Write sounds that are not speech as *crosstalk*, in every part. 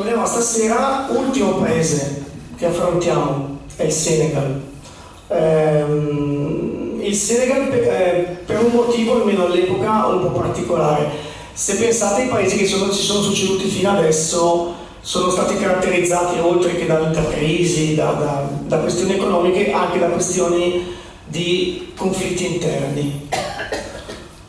torniamo a stasera, ultimo paese che affrontiamo è il Senegal. Ehm, il Senegal per, eh, per un motivo, almeno all'epoca, un po' particolare. Se pensate ai paesi che sono, ci sono succeduti fino adesso, sono stati caratterizzati oltre che da, da crisi, da, da, da, questioni economiche, anche da questioni di conflitti interni.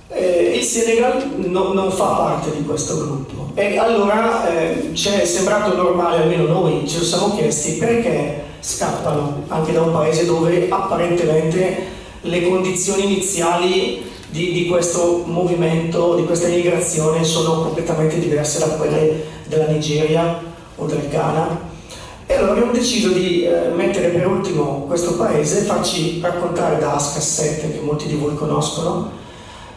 Eh, il Senegal no, non fa parte di questo gruppo e allora eh, ci è sembrato normale, almeno noi ci siamo chiesti perché scappano anche da un paese dove apparentemente le condizioni iniziali di, di, questo movimento, di questa immigrazione sono completamente diverse da quelle della Nigeria o del Ghana. E allora abbiamo deciso di eh, mettere per ultimo questo paese, farci raccontare da AS-Cassette, che molti di voi conoscono,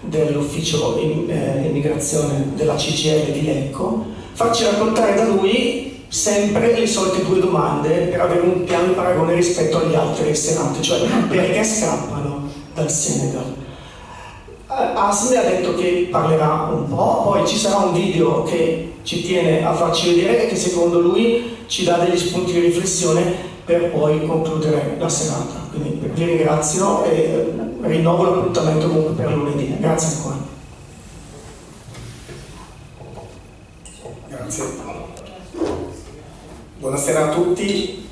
dell'ufficio eh, immigrazione della CGL di Lecco, farci raccontare da lui sempre le solite due domande per avere un piano di paragone rispetto agli altri senati, cioè perché scappano dal Senegal? Asme ha detto che parlerà un po', poi ci sarà un video che ci tiene a farci vedere e che secondo lui ci dà degli spunti di riflessione per poi concludere la serata. Quindi vi ringrazio e rinnovo l'appuntamento comunque per lunedì. Grazie ancora. Grazie. Buonasera a tutti.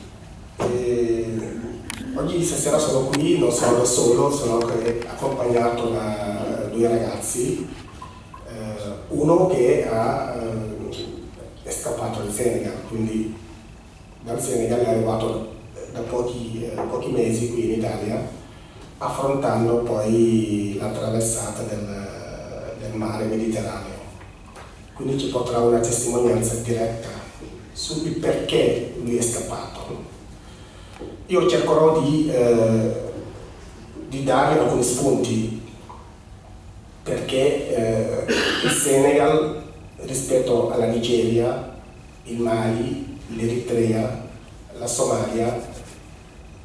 E oggi stasera sono qui, non sono da solo, sono accompagnato da due ragazzi, eh, uno che ha, eh, è scappato dal Senegal, quindi dal Senegal è arrivato da pochi, eh, pochi mesi qui in Italia, affrontando poi la traversata del, del mare Mediterraneo. Quindi ci potrà una testimonianza diretta sul perché lui è scappato. Io cercherò di, eh, di dare alcuni spunti perché eh, il Senegal rispetto alla Nigeria, il Mali, l'Eritrea, la Somalia,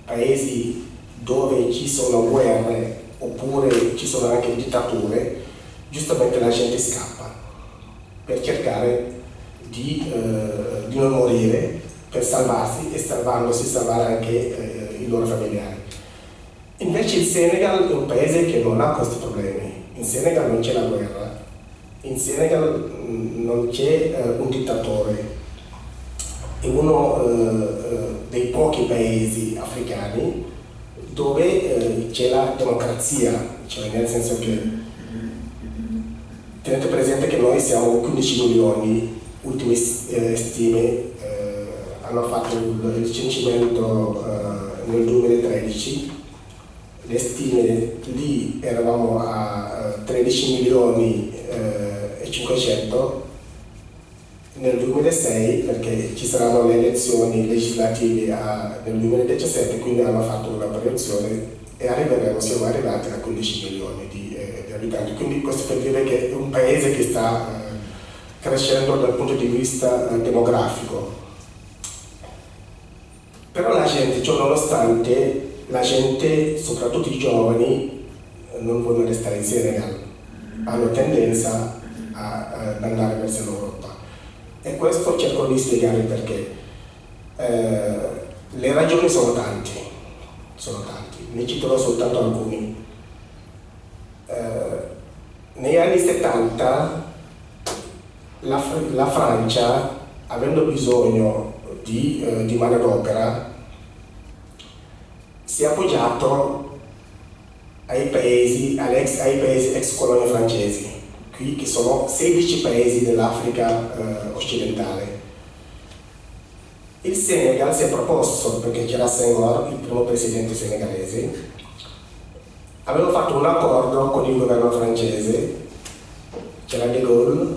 paesi dove ci sono guerre oppure ci sono anche dittature, giustamente la gente scappa per cercare di, eh, di non morire, per salvarsi e salvandosi salvare anche eh, i loro familiari. Invece il Senegal è un paese che non ha questi problemi, in Senegal non c'è la guerra, in Senegal non c'è uh, un dittatore, è uno uh, dei pochi paesi africani dove c'è la democrazia, cioè nel senso che tenete presente che noi siamo 15 milioni, ultime stime hanno fatto il licenziamento nel 2013 le stime lì eravamo a 13 eh, milioni eh, e 500 nel 2006 perché ci saranno le elezioni legislative a, nel 2017 quindi hanno fatto una proiezione e arriveremo, siamo arrivati a 15 milioni di, eh, di abitanti. Quindi questo per dire che è un paese che sta eh, crescendo dal punto di vista eh, demografico. Però la gente, ciò nonostante la gente, soprattutto i giovani, non vogliono restare in Senegal, hanno tendenza ad andare verso l'Europa. E questo cerco di spiegare perché. Eh, le ragioni sono tanti, sono tanti, ne citerò soltanto alcuni. Eh, negli anni 70 la, la Francia, avendo bisogno di, eh, di manodopera, si è appoggiato ai paesi, ex, ai paesi ex colonie francesi, qui che sono 16 paesi dell'Africa eh, occidentale. Il Senegal si è proposto, perché c'era Senghor, il primo presidente senegalese, aveva fatto un accordo con il governo francese, c'era De Gaulle,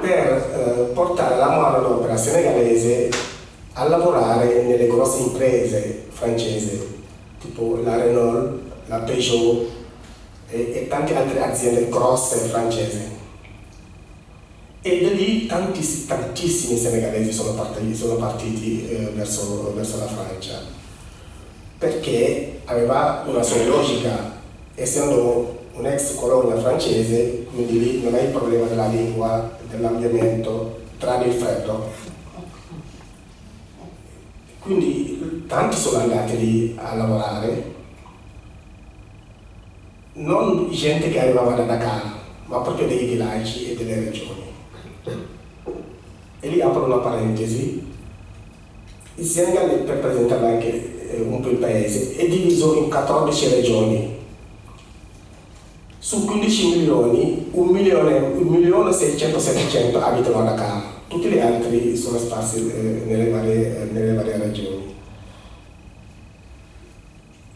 per eh, portare la manodopera senegalese a lavorare nelle grosse imprese francesi, tipo la Renault, la Peugeot e, e tante altre aziende grosse francesi. E da lì tantiss tantissimi senegalesi sono partiti, sono partiti eh, verso, verso la Francia, perché aveva una sua logica, essendo un'ex colonia francese, quindi lì non hai il problema della lingua, dell'ambiente, tranne il freddo. Quindi tanti sono andati lì a lavorare, non gente che arrivava da Dakar, ma proprio dei villaggi e delle regioni. E lì apro una parentesi. Il Senegal, per presentarvi anche eh, un po' il paese, è diviso in 14 regioni. Su 15 milioni, 1 milione, 1 milione 600 700 abitano a Dakar, tutti gli altri sono sparsi eh, nelle, varie, nelle varie regioni.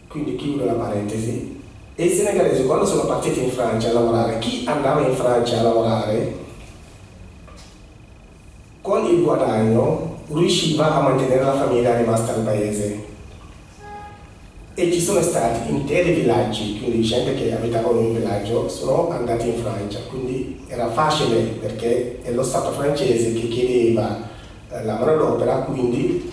Quindi chiudo la parentesi. E i senegalesi quando sono partiti in Francia a lavorare, chi andava in Francia a lavorare con il guadagno riusciva a mantenere la famiglia rimasta al paese. E ci sono stati interi villaggi, quindi gente che abitavano in villaggio, sono andati in Francia, quindi era facile perché è lo Stato francese che chiedeva la manodopera, quindi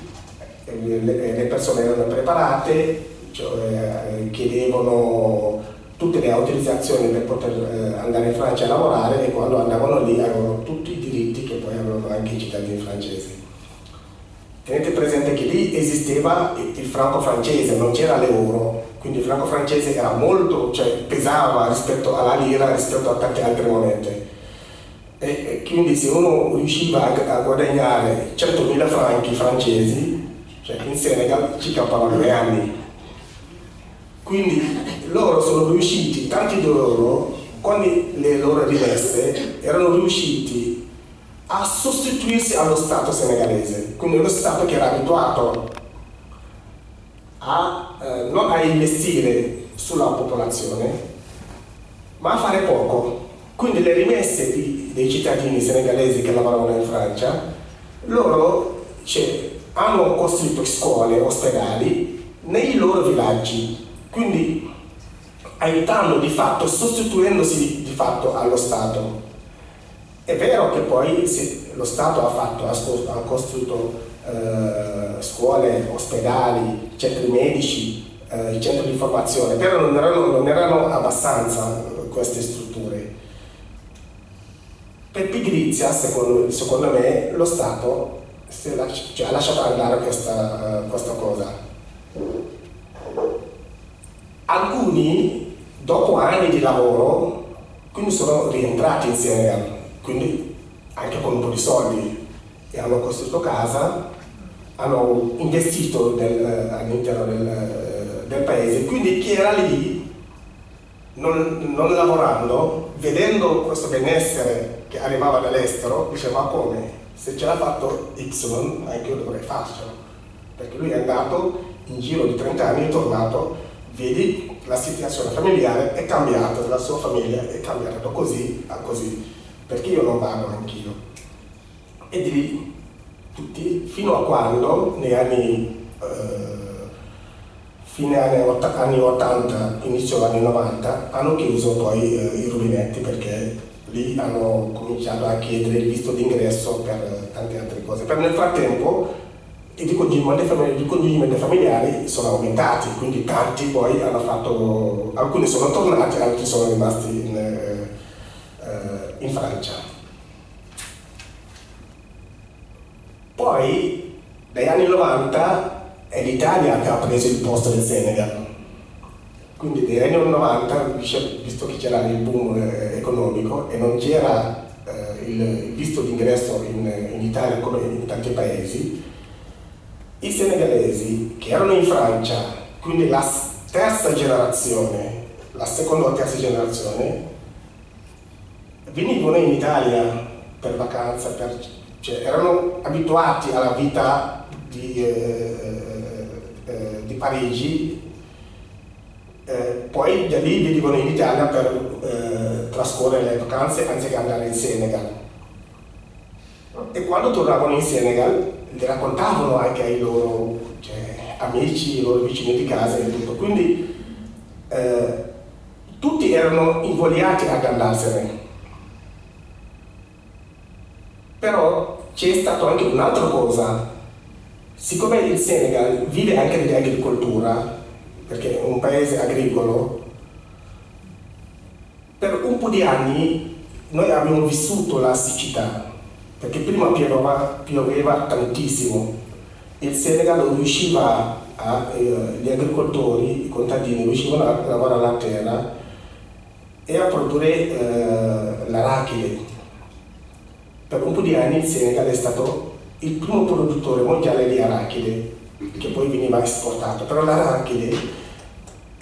eh, le persone erano preparate, cioè, chiedevano tutte le autorizzazioni per poter andare in Francia a lavorare e quando andavano lì avevano tutti i diritti che poi avevano anche i cittadini francesi. Tenete presente che lì esisteva il franco francese, non c'era l'euro, quindi il franco francese era molto, cioè pesava rispetto alla lira, rispetto a tante altre monete. E, quindi se uno riusciva a, guadagnare 100.000 franchi francesi, cioè in Senegal ci campavano due anni. Quindi loro sono riusciti, tanti di loro, con le loro rimesse, erano riusciti a sostituirsi allo Stato senegalese, quindi lo Stato che era abituato a, eh, non a investire sulla popolazione, ma a fare poco. Quindi le rimesse di, dei cittadini senegalesi che lavoravano in Francia, loro cioè, hanno costruito scuole, ospedali nei loro villaggi, quindi aiutando di fatto, sostituendosi di, di fatto allo Stato. È vero che poi sì, lo Stato ha, fatto, ha costruito eh, scuole, ospedali, centri medici, eh, centri di formazione, però non erano, non erano abbastanza eh, queste strutture. Per pigrizia, secondo, secondo me, lo Stato cioè, ha lasciato andare questa, uh, questa cosa. Alcuni, dopo anni di lavoro, quindi sono rientrati in Senegal quindi anche con un po' di soldi e hanno costruito casa, hanno investito all'interno del, del, paese, quindi chi era lì non, non, lavorando, vedendo questo benessere che arrivava dall'estero, diceva ma come? Se ce l'ha fatto Y, anche io dovrei farcelo, perché lui è andato in giro di 30 anni, è tornato, vedi la situazione familiare è cambiata, la sua famiglia è cambiata da così a così perché io non vado anch'io. E di lì tutti, fino a quando, negli anni, eh, fine anni 80, inizio anni 90, hanno chiuso poi eh, i rubinetti perché lì hanno cominciato a chiedere il visto d'ingresso per tante altre cose. Per nel frattempo i ricongiungimenti familiari sono aumentati, quindi tanti poi hanno fatto, alcuni sono tornati, altri sono rimasti in, in Francia. Poi, dagli anni 90, è l'Italia che ha preso il posto del Senegal. Quindi negli anni 90, visto che c'era il boom eh, economico e non c'era eh, il visto d'ingresso in, in Italia come in tanti paesi, i senegalesi che erano in Francia, quindi la terza generazione, la seconda o terza generazione, venivano in Italia per vacanza, per, cioè, erano abituati alla vita di, eh, eh, eh, di Parigi, eh, poi da lì venivano in Italia per eh, trascorrere le vacanze anziché andare in Senegal. E quando tornavano in Senegal li raccontavano anche ai loro cioè, amici, ai loro vicini di casa e tutto. Quindi eh, tutti erano invogliati ad andarsene però c'è stato anche un'altra cosa. Siccome il Senegal vive anche di agricoltura, perché è un paese agricolo, per un po' di anni noi abbiamo vissuto la siccità, perché prima pioveva, pioveva tantissimo. Il Senegal non riusciva a, eh, gli agricoltori, i contadini riuscivano a lavorare la terra e a produrre eh, l'arachide. Per un po' di anni il Senegal è stato il primo produttore mondiale di arachide che poi veniva esportato, però l'arachide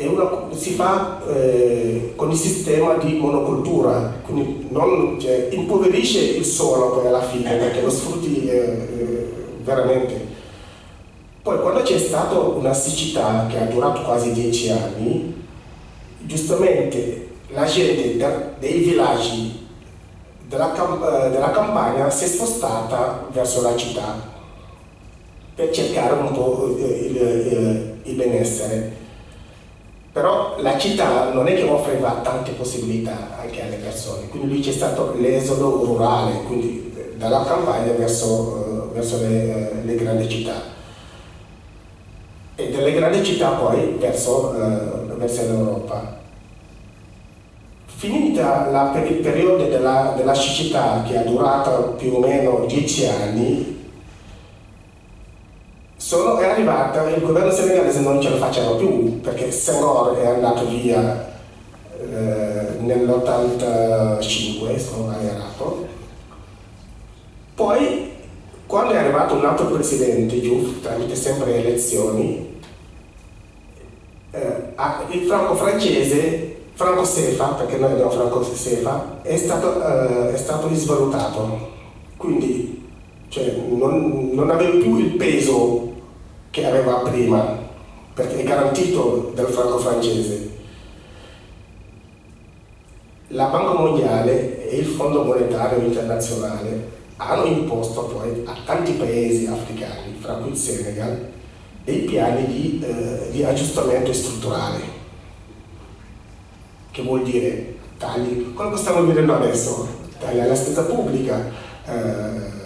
una, si fa eh, con il sistema di monocultura, quindi non, cioè, impoverisce il suolo poi alla fine perché lo sfrutti eh, eh, veramente. Poi quando c'è stata una siccità che ha durato quasi dieci anni, giustamente la gente da, dei villaggi della, eh, della campagna si è spostata verso la città per cercare un po' il, il, il benessere. Però la città non è che offriva tante possibilità anche alle persone, quindi lì c'è stato l'esodo rurale, quindi dalla campagna verso, verso le, le, grandi città e dalle grandi città poi verso, verso l'Europa. Finita la, il periodo della, della siccità che ha durato più o meno dieci anni, sono, è arrivata, il governo senegalese non ce la faceva più perché Senghor è andato via eh, nell'85, sono errato. Poi, quando è arrivato un altro presidente, Diouf, tramite sempre elezioni, eh, il franco-francese, franco-sefa, perché noi abbiamo franco-sefa, è stato, eh, è stato disvalutato. Quindi cioè, non, non aveva più il peso che aveva prima, perché è garantito dal franco francese. La Banca Mondiale e il Fondo Monetario Internazionale hanno imposto poi a tanti paesi africani, fra cui il Senegal, dei piani di, eh, di aggiustamento strutturale, che vuol dire tagli, quello che stiamo vedendo adesso, tagli alla spesa pubblica, eh,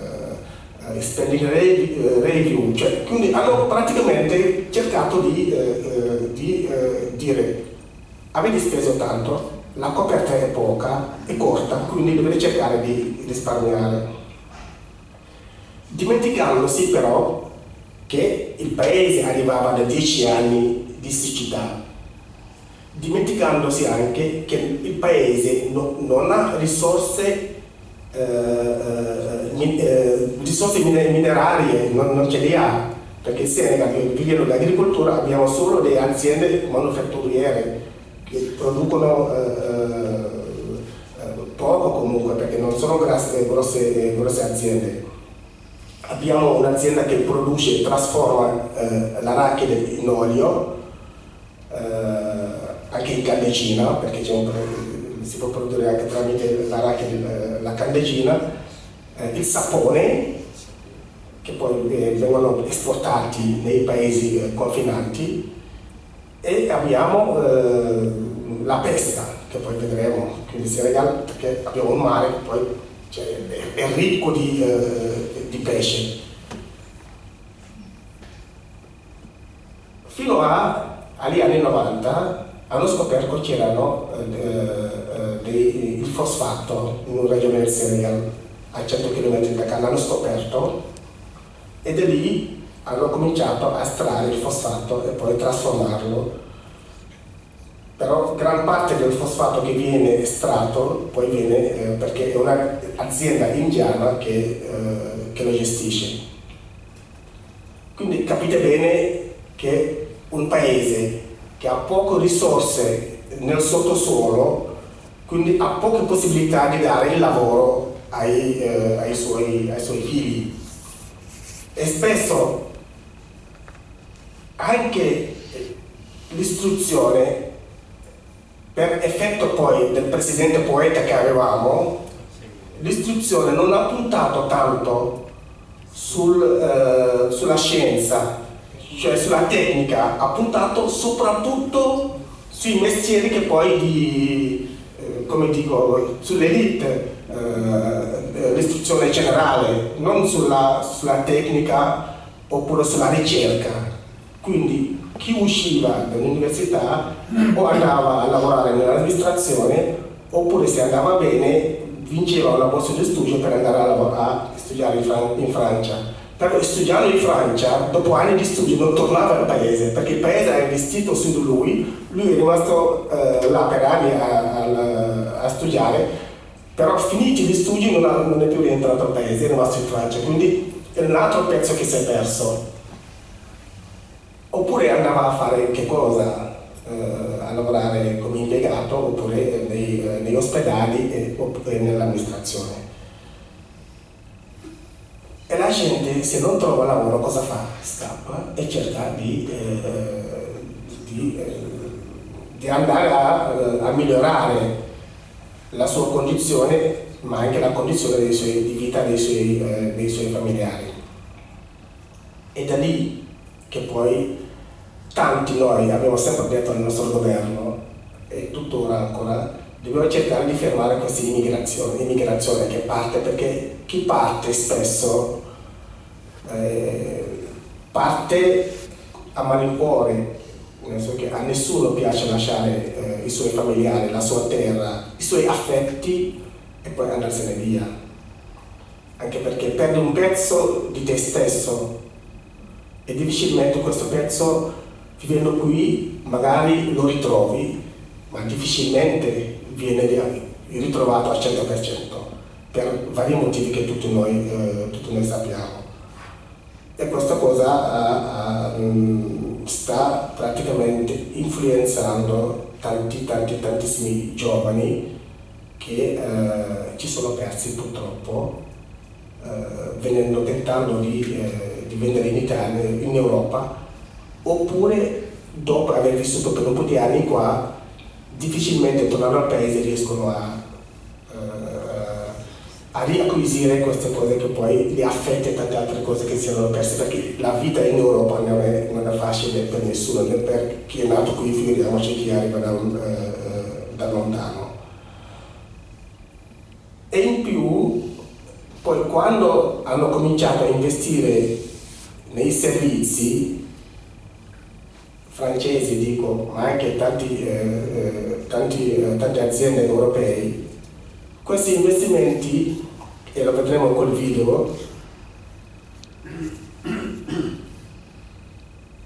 spending eh, review, cioè, quindi hanno praticamente cercato di, eh, eh, di eh, dire avete speso tanto, la coperta è poca, è corta, quindi dovete cercare di risparmiare. Dimenticandosi però che il paese arrivava da dieci anni di siccità, dimenticandosi anche che il paese no, non ha risorse risorse minerarie non, non, ce le ha, perché il Senegal, pigliano l'agricoltura, abbiamo solo le aziende manufatturiere che producono eh, eh, poco comunque, perché non sono grosse, grosse, grosse aziende. Abbiamo un'azienda che produce e trasforma eh, l'arachide in olio, anche in candeggina, perché c'è un si può produrre anche tramite l'arachide, la candeggina, eh, il sapone, che poi eh, vengono esportati nei paesi eh, confinanti, e abbiamo eh, la pesca, che poi vedremo, quindi Senegal, perché abbiamo un mare che poi cioè, è ricco di, eh, di pesce. Fino a, agli anni 90 hanno scoperto che c'erano eh, eh, il fosfato in una regione del Senegal a 100 km da Cannes, l'hanno scoperto e da lì hanno cominciato a estrarre il fosfato e poi trasformarlo però gran parte del fosfato che viene estratto poi viene eh, perché è un'azienda indiana che, eh, che, lo gestisce. Quindi capite bene che un paese che ha poche risorse nel sottosuolo, quindi ha poche possibilità di dare il lavoro ai, eh, ai, suoi, ai suoi figli. E spesso anche l'istruzione, per effetto poi del presidente poeta che avevamo, l'istruzione non ha puntato tanto sul, eh, sulla scienza, cioè sulla tecnica, ha puntato soprattutto sui mestieri che poi di, eh, come dico, sull'elite, eh, l'istruzione generale, non sulla, sulla tecnica oppure sulla ricerca. Quindi chi usciva dall'università o andava a lavorare nell'amministrazione oppure se andava bene vinceva una borsa di studio per andare a, a studiare in, Fran in Francia. Però studiando in Francia, dopo anni di studio, non tornava al paese, perché il paese ha investito su di lui, lui è rimasto eh, là per anni a, a, a, studiare, però finiti gli studi non, ha, non, è più rientrato al paese, è rimasto in Francia, quindi è un altro pezzo che si è perso. Oppure andava a fare che cosa? Eh, a lavorare come impiegato oppure nei, eh, negli ospedali e, oppure nell'amministrazione. E la gente se non trova lavoro cosa fa? Scappa e cerca di, eh, di, eh, di andare a, a, migliorare la sua condizione ma anche la condizione suoi, di vita dei suoi, eh, dei suoi familiari. È da lì che poi tanti noi abbiamo sempre detto al nostro governo e tuttora ancora dobbiamo cercare di fermare questa immigrazione, immigrazione che parte perché chi parte spesso eh, parte a malincuore, a nessuno piace lasciare eh, i suoi familiari, la sua terra, i suoi affetti e poi andarsene via. Anche perché perdi un pezzo di te stesso e difficilmente questo pezzo vivendo qui magari lo ritrovi, ma difficilmente viene ritrovato al 100% per vari motivi che tutti noi, eh, tutti noi sappiamo. E questa cosa uh, sta praticamente influenzando tanti, tanti, tantissimi giovani che uh, ci sono persi purtroppo venendo, tentando di, di vendere in Italia, in Europa oppure dopo aver vissuto per un po' di anni qua difficilmente tornando al paese riescono a, uh, a riacquisire queste cose che poi li affette tante altre cose che si erano perse perché la vita in Europa non è, non è facile per nessuno né per chi è nato qui figuriamoci chi arriva da, uh, da lontano. E in più poi quando hanno cominciato a investire nei servizi francesi dico, ma anche tanti, eh, eh, tanti, eh, tante aziende europee, questi investimenti, e lo vedremo col video,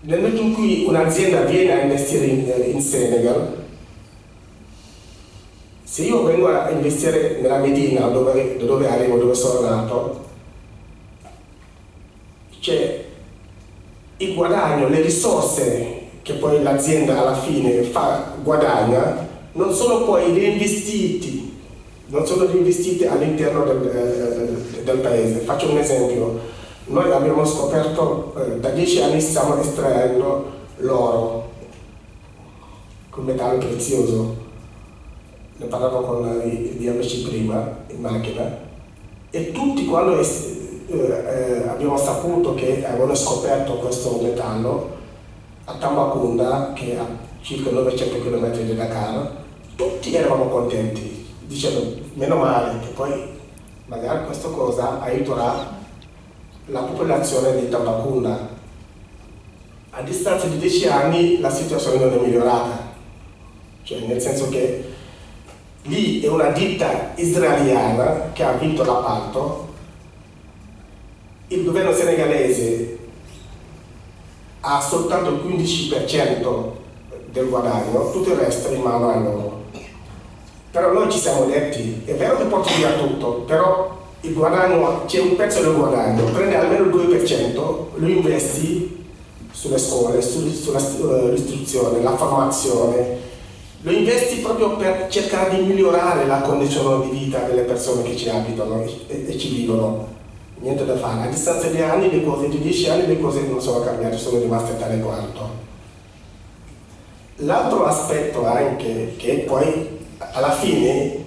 nel momento in cui un'azienda viene a investire in, in, Senegal, se io vengo a investire nella Medina, dove, dove arrivo, dove sono nato, c'è il guadagno, le risorse che poi l'azienda alla fine fa, guadagna, non sono poi reinvestiti, non sono reinvestiti all'interno del, eh, del, paese. Faccio un esempio, noi abbiamo scoperto, eh, da dieci anni stiamo estraendo l'oro, quel metallo prezioso, ne parlavo con gli amici prima in macchina, e tutti quando eh, eh, abbiamo saputo che avevano scoperto questo metallo, a Tambacunda, che è a circa 900 km da Dakar, tutti eravamo contenti, dicendo meno male che poi magari questa cosa aiuterà la popolazione di Tambacunda. A distanza di 10 anni la situazione non è migliorata, cioè nel senso che lì è una ditta israeliana che ha vinto l'appalto, il governo senegalese ha soltanto il 15% del guadagno, tutto il resto mano a loro. Però noi ci siamo detti, è vero che porti via tutto, però c'è un pezzo del guadagno, prendi almeno il 2%, lo investi sulle scuole, sull'istruzione, eh, la formazione, lo investi proprio per cercare di migliorare la condizione di vita delle persone che ci abitano e ci vivono niente da fare. A distanza di anni, le cose, di dieci anni, le cose non sono cambiate, sono rimaste tale quanto. L'altro aspetto anche, che poi alla fine,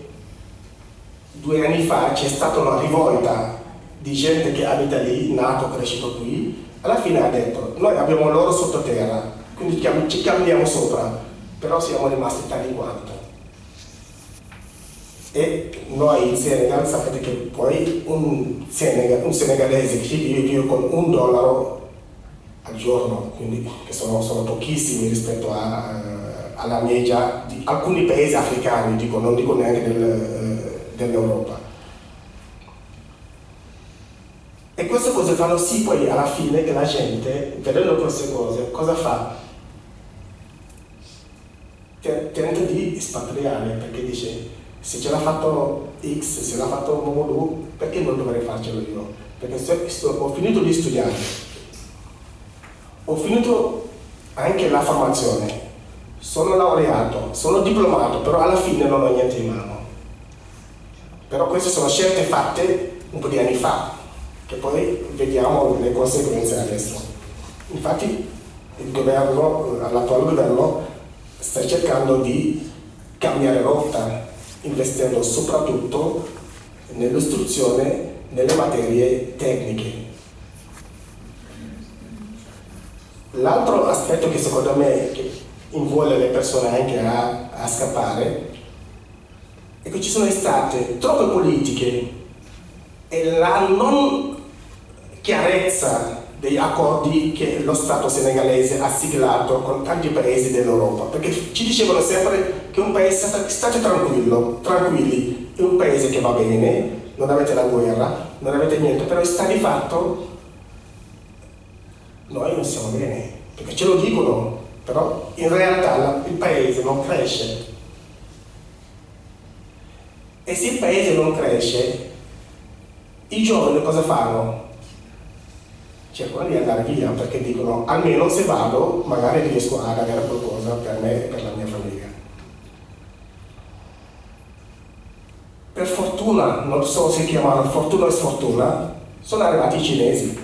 due anni fa, c'è stata una rivolta di gente che abita lì, nato, cresciuto qui, alla fine ha detto, noi abbiamo l'oro sottoterra, quindi ci camminiamo sopra, però siamo rimasti tali quanto e noi in Senegal sapete che poi un, Senegal, un senegalese che ci vive con un dollaro al giorno, quindi che sono, sono pochissimi rispetto a, eh, alla media di alcuni paesi africani, dico, non dico neanche del, eh, dell'Europa. E queste cose fanno sì poi alla fine che la gente, vedendo queste cose, cosa fa? Tenta di espatriare perché dice se ce l'ha fatto X, se l'ha fatto Modu, perché non dovrei farcelo io? Perché sto, sto, ho finito di studiare, ho finito anche la formazione, sono laureato, sono diplomato, però alla fine non ho niente in mano. Però queste sono scelte fatte un po' di anni fa, che poi vediamo le conseguenze adesso. Infatti il governo, l'attuale governo sta cercando di cambiare rotta, investendo soprattutto nell'istruzione nelle materie tecniche. L'altro aspetto che secondo me invuole le persone anche a, a scappare è che ci sono state troppe politiche e la non chiarezza degli accordi che lo Stato senegalese ha siglato con tanti paesi dell'Europa, perché ci dicevano sempre che un paese, state tranquillo, tranquilli, è un paese che va bene, non avete la guerra, non avete niente, però sta di fatto noi non siamo bene, perché ce lo dicono, però in realtà il paese non cresce. E se il paese non cresce, i giovani cosa fanno? Cercano di andare via perché dicono almeno se vado magari riesco ad avere qualcosa per me e per la mia famiglia. Per fortuna, non so se chiamano fortuna o sfortuna, sono arrivati i cinesi.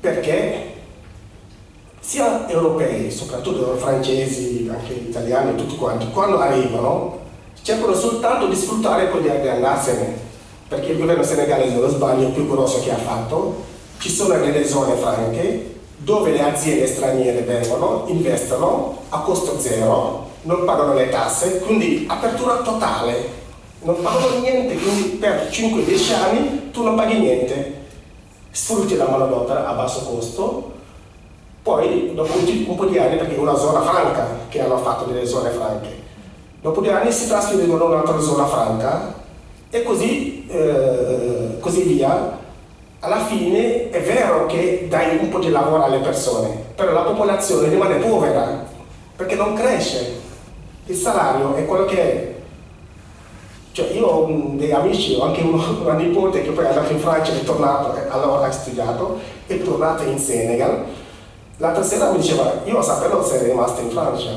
Perché sia europei, soprattutto francesi, anche italiani, tutti quanti, quando arrivano cercano soltanto di sfruttare quelli di andarsene, perché il governo senegalese, lo sbaglio più grosso che ha fatto, ci sono delle zone franche dove le aziende straniere vengono, investono a costo zero, non pagano le tasse, quindi apertura totale, non pagano niente, quindi per 5-10 anni tu non paghi niente, sfrutti la manodopera a basso costo, poi dopo un po' di anni, perché è una zona franca che hanno fatto delle zone franche, dopo di anni si trasferiscono in un'altra zona franca e così, eh, così via. Alla fine è vero che dai un po' di lavoro alle persone, però la popolazione rimane povera perché non cresce il salario è quello che è. Cioè io ho dei amici, ho anche uno, *laughs* una nipote che poi è andata in Francia, è tornato, allora ha studiato, è tornata in Senegal. L'altra sera mi diceva, io sapevo se sei rimasta in Francia,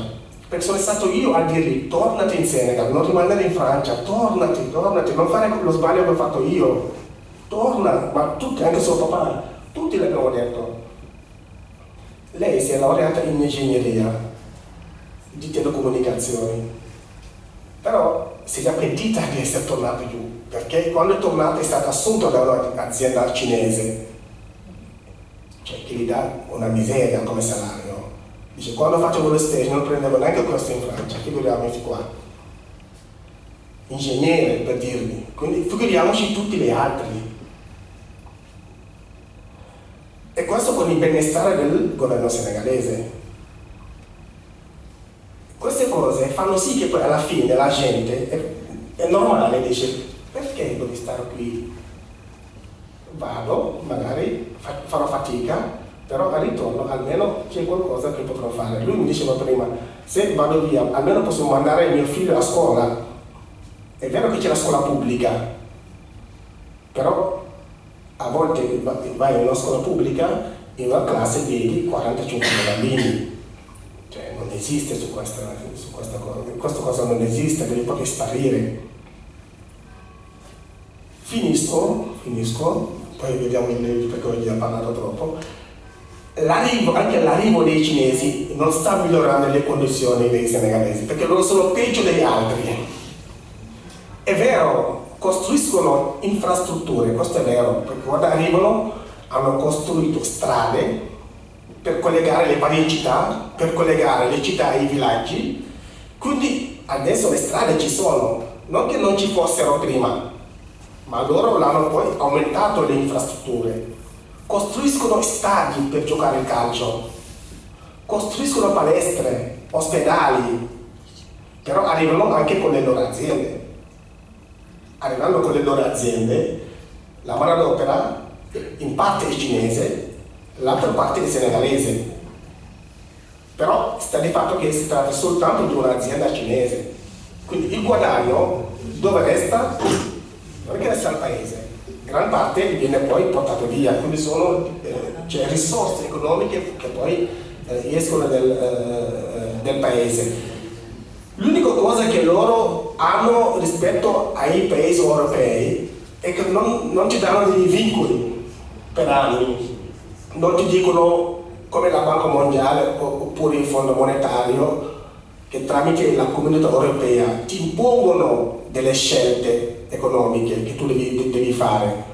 perché sono stato io a dirgli tornati in Senegal, non rimanere in Francia, tornati, tornati, non fare lo sbaglio che ho fatto io, torna, ma tutti, anche suo papà, tutti l'abbiamo detto. Lei si è laureata in ingegneria, di telecomunicazioni. Però si è pentita di essere tornato giù, perché quando è tornata è stata assunta da un'azienda cinese, cioè che gli dà una miseria come salario. Dice, quando facevo lo stage non prendevo neanche questo in Francia, figuriamoci qua. Ingegnere, per dirvi. Quindi figuriamoci tutti gli altri. E questo con il benestare del governo senegalese queste cose fanno sì che poi alla fine la gente è, è normale, dice perché devo stare qui? Vado, magari farò fatica, però al ritorno almeno c'è qualcosa che potrò fare. Lui mi diceva prima, se vado via, almeno posso mandare mio figlio a scuola. È vero che c'è la scuola pubblica, però a volte vai in una scuola pubblica, in una classe vedi 45 bambini non esiste su questa, su questa cosa, questa cosa non esiste, deve proprio sparire. Finisco, finisco, poi vediamo breve perché ho parlato troppo. Anche l'arrivo dei cinesi non sta migliorando le condizioni dei senegalesi, perché loro sono peggio degli altri. È vero, costruiscono infrastrutture, questo è vero, perché quando arrivano hanno costruito strade, per collegare le varie città, per collegare le città ai villaggi. Quindi adesso le strade ci sono, non che non ci fossero prima, ma loro l'hanno poi aumentato le infrastrutture. Costruiscono stadi per giocare il calcio, costruiscono palestre, ospedali, però arrivano anche con le loro aziende. Arrivando con le loro aziende, La manodopera in parte è cinese, l'altra parte è senegalese. Però sta di fatto che si tratta soltanto di un'azienda cinese. Quindi il guadagno dove resta? Non resta al paese, gran parte viene poi portato via, quindi sono eh, cioè risorse economiche che poi eh, escono del, eh, del paese. L'unica cosa che loro hanno rispetto ai paesi europei è che non, non ci danno dei vincoli per anni, non ti dicono come la Banca Mondiale oppure il Fondo Monetario che tramite la comunità europea ti impongono delle scelte economiche che tu devi, devi fare.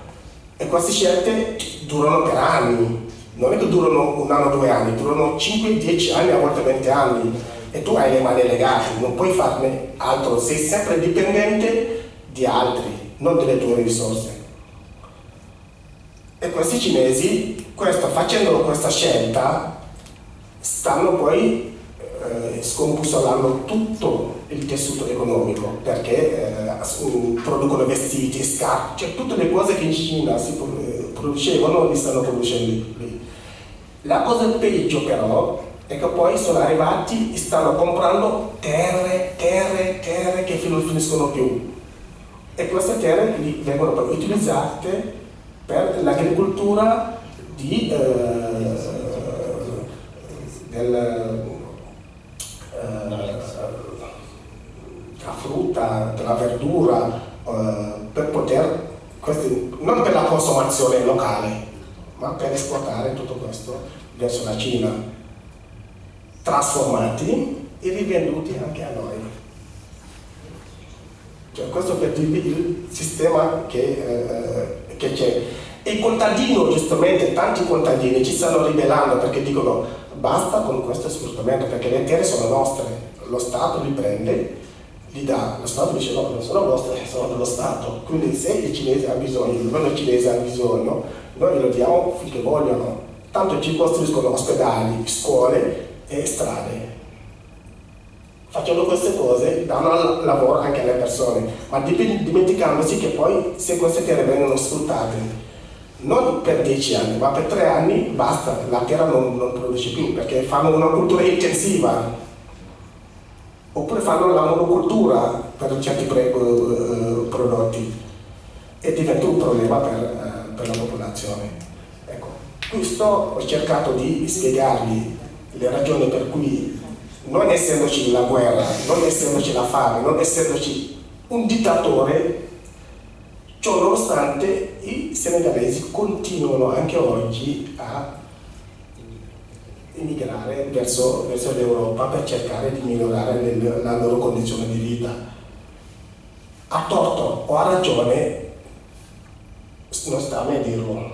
E queste scelte durano per anni, non è che durano un anno o due anni, durano 5-10 anni, a volte 20 anni. E tu hai le mani legate, non puoi farne altro, sei sempre dipendente di altri, non delle tue risorse. E questi cinesi, questo, facendo questa scelta, stanno poi eh, scombussolando tutto il tessuto economico perché eh, producono vestiti, scarpe, cioè tutte le cose che in Cina si producevano li stanno producendo lì. La cosa peggio però e che poi sono arrivati e stanno comprando terre, terre, terre che non finiscono più. E queste terre vengono poi utilizzate per l'agricoltura di, eh, del, eh, della frutta, della verdura, eh, per poter, questi, non per la consumazione locale, ma per esportare tutto questo verso la Cina trasformati e rivenduti anche a noi. Cioè, questo per il sistema che, eh, c'è. E il contadino, giustamente, tanti contadini ci stanno ribellando perché dicono basta con questo sfruttamento perché le terre sono nostre, lo Stato li prende, li dà, lo Stato dice no, non sono vostre, sono dello Stato, quindi se il cinese ha bisogno, il governo cinese ha bisogno, noi glielo diamo finché vogliono, tanto ci costruiscono ospedali, scuole, e strade. Facendo queste cose danno lavoro anche alle persone, ma dimenticandosi che poi se queste terre vengono sfruttate non per dieci anni, ma per tre anni basta, la terra non, non produce più perché fanno una cultura intensiva oppure fanno la monocultura per certi pre, uh, prodotti e diventa un problema per, uh, per la popolazione. Ecco, questo ho cercato di spiegarvi le ragioni per cui non essendoci la guerra, non essendoci la fame, non essendoci un dittatore, ciò nonostante i senegalesi continuano anche oggi a emigrare verso, verso l'Europa per cercare di migliorare la loro condizione di vita. A torto o a ragione non sta a me dirlo,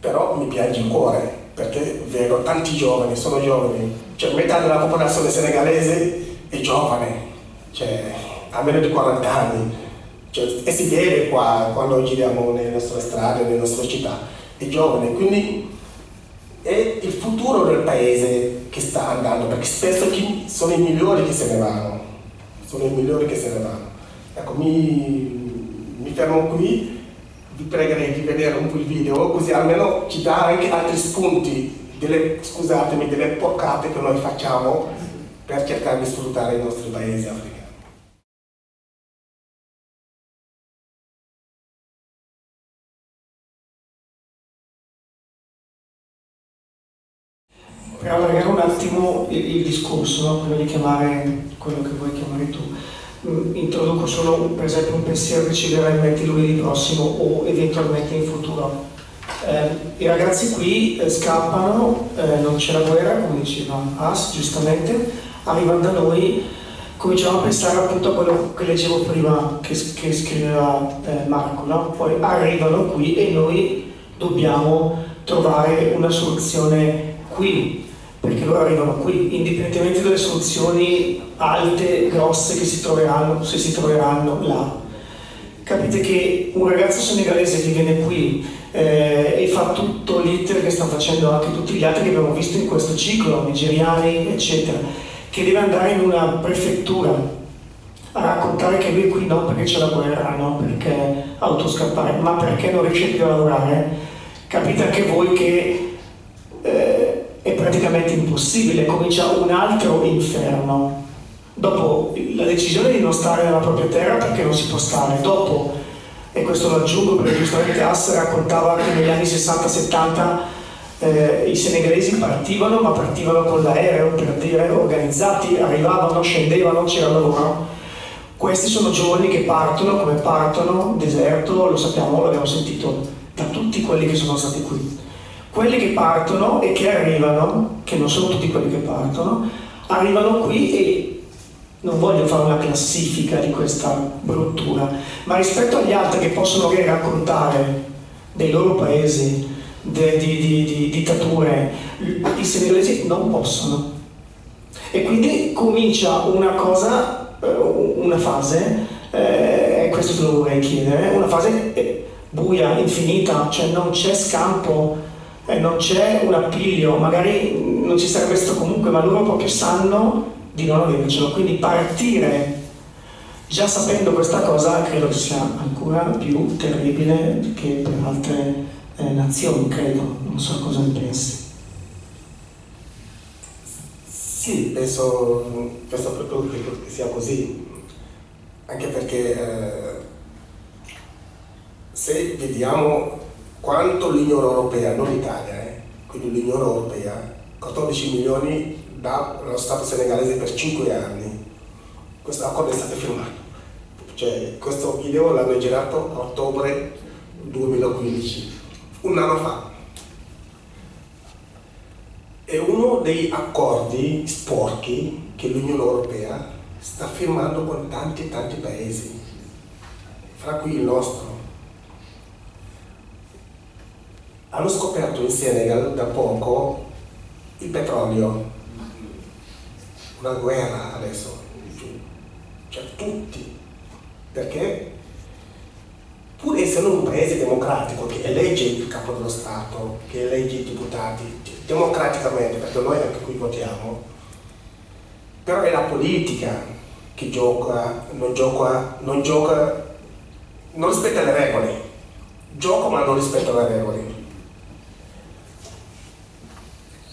però mi piange il cuore perché vedo tanti giovani, sono giovani, cioè metà della popolazione senegalese è giovane, cioè ha meno di 40 anni, cioè, e si vede qua quando giriamo nelle nostre strade, nelle nostre città, è giovane, quindi è il futuro del paese che sta andando, perché spesso sono i migliori che se ne vanno, sono i migliori che se ne vanno. Ecco, mi, mi fermo qui vi pregherei di vedere un po' il video così almeno ci dà anche altri spunti, delle, scusatemi, delle porcate che noi facciamo per cercare di sfruttare i nostri paesi africani. Attimo il, il discorso, no? prima di chiamare quello che vuoi chiamare tu, Mm, introduco solo per esempio un pensiero che ci verrà in mente lunedì prossimo o eventualmente in futuro. Eh, I ragazzi qui eh, scappano, eh, non c'è la guerra, come diceva As giustamente, arrivano da noi, cominciamo a pensare appunto a quello che leggevo prima che, che scriveva eh, Marco, no? poi arrivano qui e noi dobbiamo trovare una soluzione qui, perché loro arrivano qui, indipendentemente dalle soluzioni alte, grosse che si troveranno, se si troveranno là. Capite che un ragazzo senegalese che viene qui eh, e fa tutto l'iter che stanno facendo anche tutti gli altri che abbiamo visto in questo ciclo, nigeriani, eccetera, che deve andare in una prefettura a raccontare che lui è qui non perché c'è la guerra, non perché autoscappare, ma perché non riesce più a lavorare, capite anche voi che eh, è praticamente impossibile, comincia un altro inferno. Dopo la decisione di non stare nella propria terra perché non si può stare, dopo, e questo lo aggiungo perché giustamente Ass raccontava che negli anni 60-70 eh, i senegalesi partivano, ma partivano con l'aereo per dire organizzati, arrivavano, scendevano, c'era lavoro questi sono giovani che partono come partono, deserto, lo sappiamo, l'abbiamo sentito da tutti quelli che sono stati qui. Quelli che partono e che arrivano, che non sono tutti quelli che partono, arrivano qui e non voglio fare una classifica di questa bruttura, ma rispetto agli altri che possono raccontare dei loro paesi, de, di, di, di dittature, i senegalesi non possono. E quindi comincia una cosa eh, una fase, eh, questo te lo vorrei chiedere, una fase eh, buia, infinita, cioè non c'è scampo, eh, non c'è un appiglio, magari non ci sarebbe stato comunque, ma loro proprio sanno di non avercelo, quindi partire già sapendo questa cosa credo che sia ancora più terribile che per altre eh, nazioni, credo, non so cosa ne pensi. Sì, penso, penso proprio che sia così, anche perché eh, se vediamo quanto l'Unione Europea, non l'Italia, eh, quindi l'Unione Europea, 14 milioni dallo Stato senegalese per 5 anni, questo accordo è stato firmato. Cioè, questo video l'hanno girato a ottobre 2015, un anno fa è uno degli accordi sporchi che l'Unione Europea sta firmando con tanti tanti paesi, fra cui il nostro. Hanno scoperto in Senegal da poco il petrolio, una guerra adesso, cioè tutti, perché? Pur essendo un paese democratico che elegge il capo dello Stato, che elegge i deputati democraticamente, perché noi anche qui votiamo, però è la politica che gioca, non gioca, non gioca, non rispetta le regole, gioca ma non rispetta le regole.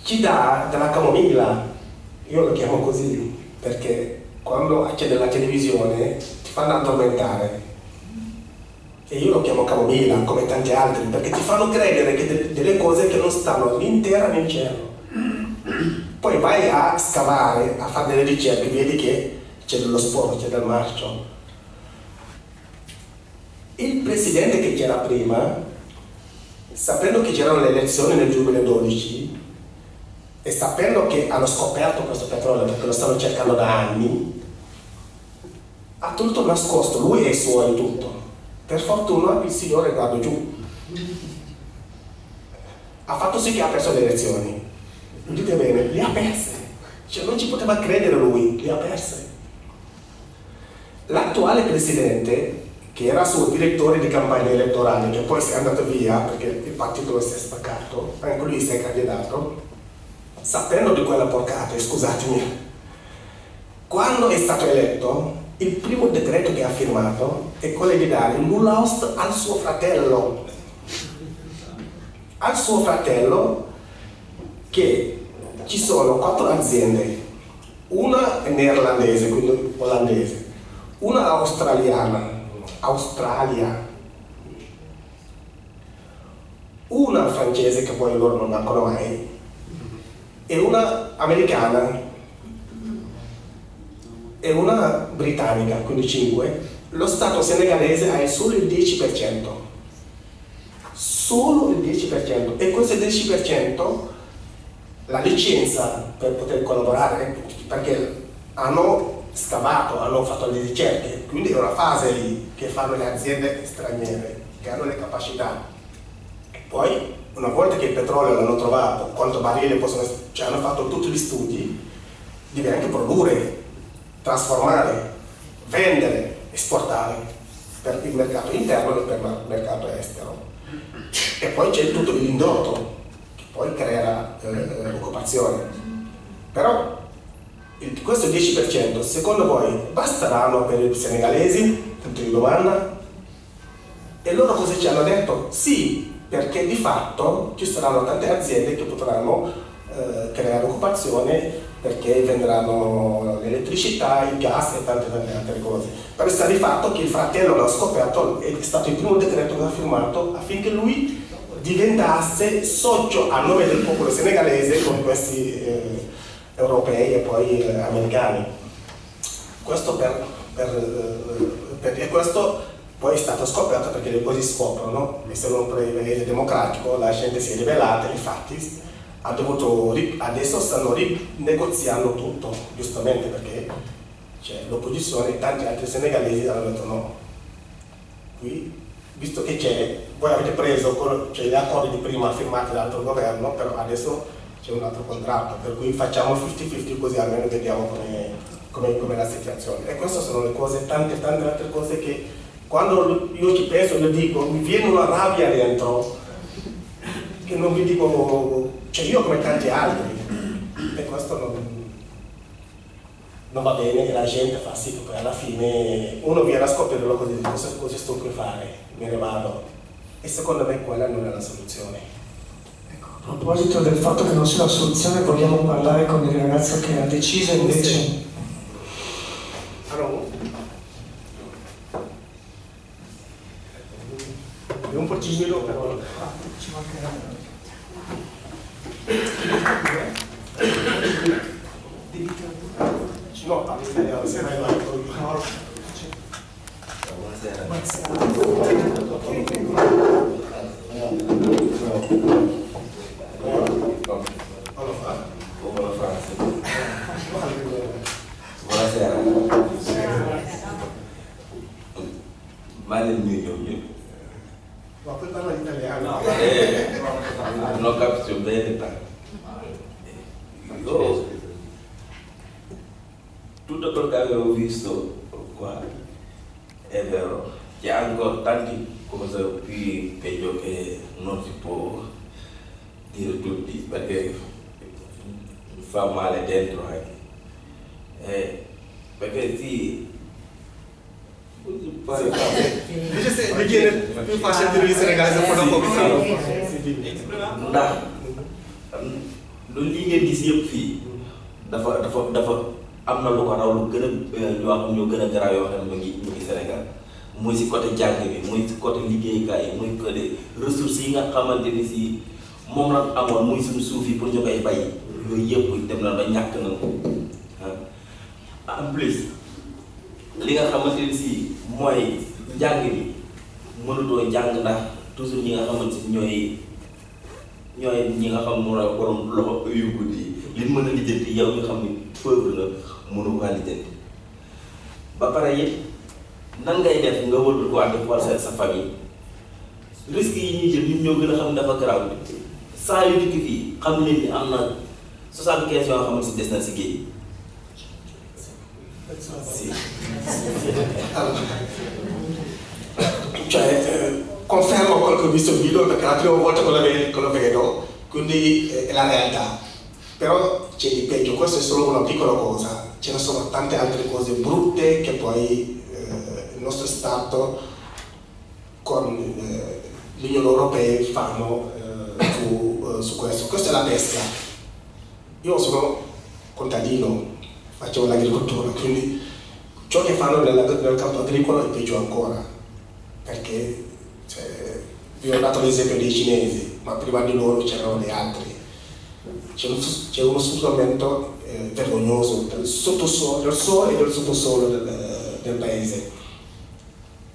Ci dà della camomilla, io lo chiamo così, perché quando accede alla televisione ti fanno addormentare. E io lo chiamo camomilla come tanti altri perché ti fanno credere che de- delle cose che non stanno né in cielo. Poi vai a scavare a fare delle ricerche vedi che c'è dello sporo c'è del marcio. Il presidente che c'era prima sapendo che c'erano le elezioni nel 2012 e sapendo che hanno scoperto questo petrolio perché lo stanno cercando da anni ha tutto nascosto lui e i suoi tutto per fortuna il Signore guarda giù. Ha fatto sì che ha perso le elezioni. Dite bene, le ha perse. Cioè non ci poteva credere lui, le ha perse. L'attuale presidente, che era suo direttore di campagna elettorale, che poi si è andato via perché il partito si è staccato, anche lui si è candidato, sapendo di quella porcata, scusatemi, quando è stato eletto il primo decreto che ha firmato è quello di dare host al suo fratello. Al suo fratello che ci sono quattro aziende, una è neerlandese, quindi olandese, una australiana, Australia, una francese che poi loro non mancano mai, e una americana e una britannica, quindi 5, lo Stato senegalese ha solo il 10%. Solo il 10%. E questo 10% la licenza per poter collaborare, perché hanno scavato, hanno fatto le ricerche, quindi è una fase lì che fanno le aziende straniere, che hanno le capacità. Poi, una volta che il petrolio l'hanno trovato, quanto barile possono, cioè hanno fatto tutti gli studi, devi anche produrre trasformare, vendere, esportare per il mercato interno e per il mercato estero. E poi c'è tutto l'indotto che poi creerà eh, occupazione. Però il, questo 10% secondo voi basteranno per i senegalesi? Punto di domanda. E loro cosa ci hanno detto? Sì, perché di fatto ci saranno tante aziende che potranno eh, creare occupazione perché venderanno l'elettricità, il gas e tante tante altre cose. Però sta di fatto che il fratello l'ha scoperto, è stato il primo decreto che ha firmato affinché lui diventasse socio a nome del popolo senegalese con questi eh, europei e poi eh, americani. Questo per, per, eh, per, questo poi è stato scoperto perché le cose scoprono, essendo un paese democratico la gente si è ribellata, infatti ha dovuto, adesso stanno rinegoziando tutto, giustamente perché cioè, l'opposizione e tanti altri senegalesi hanno detto no. Qui, visto che c'è, voi avete preso cioè, gli accordi di prima firmati dall'altro governo, però adesso c'è un altro contratto, per cui facciamo 50-50 così almeno vediamo come, come, come la situazione. E queste sono le cose, tante tante altre cose che quando io ci penso le dico, mi viene una rabbia dentro, che non vi dico, cioè io come tanti altri, e questo non, non va bene e la gente fa sì che poi alla fine uno viene a scoprirlo così, cosa, cosa sto qui a fare, me ne vado. E secondo me quella non è la soluzione. A proposito del fatto che non sia la soluzione, vogliamo parlare con il ragazzo che ha deciso invece. Allora, è un po' timido, però. Ci mancherebbe. No, se vai là. Buonasera. Buonasera. Buonasera. Ma nel mio io. Ma puoi parlare italiano? Eh, non ho capito bene. Io, tutto quello che avevo visto qua. È vero, c'è ancora tanti cose più peggio che non si può dire tutti perché fa male dentro anche. Eh, perché sì, pare Invece se mi chiede più facile interviste ragazzi dopo dopo mi sa. ndax lu li ngeen gis yëpp fii dafa dafa dafa am na lu ko raw lu gën a yoo xam ñoo gën a garaaw yoo xam mu ngi mu ngi Sénégal. Muy si côté jàng bi muy si côté liggéeyukaay yi muy côté ressources yi nga xamante ni si moom la suuf yi pour ñu koy bay. Yooyu yëpp dem na ba ñàkk na ko. Ah. Nga xamante ni si mooy njàng bi mënutoo jàng ndax toujours ñi nga xamante si ñooy ñooy ñi nga xam mooy borom loxo yu guddi li mën a lijjanti yow nga xam ni pauvre la mënu kaa lijjanti ba pare it nan ngay def nga wëlbati ko ànd ak sa famille. Risques yi ñuy jël ñun ñoo gën a xam dafa garaaw saa yu dikk fii xam leen ni am na soixante quinze yoo xamante si des na si géej si. Cioè, confermo quello che ho visto in video perché la prima volta lo vedo, che lo vedo quindi è la realtà. Però c'è di peggio, questa è solo una piccola cosa, ce ne sono tante altre cose brutte che poi eh, il nostro Stato con eh, l'Unione Europea fanno eh, su, eh, su questo. Questa è la pesca. Io sono contadino, facevo l'agricoltura, quindi ciò che fanno nel, nel campo agricolo è peggio ancora, perché cioè, vi ho dato l'esempio dei cinesi, ma prima di loro c'erano gli altri. C'è, un, c'è uno sfruttamento eh, vergognoso del sottosolo, del sole e del sottosolo del, del paese.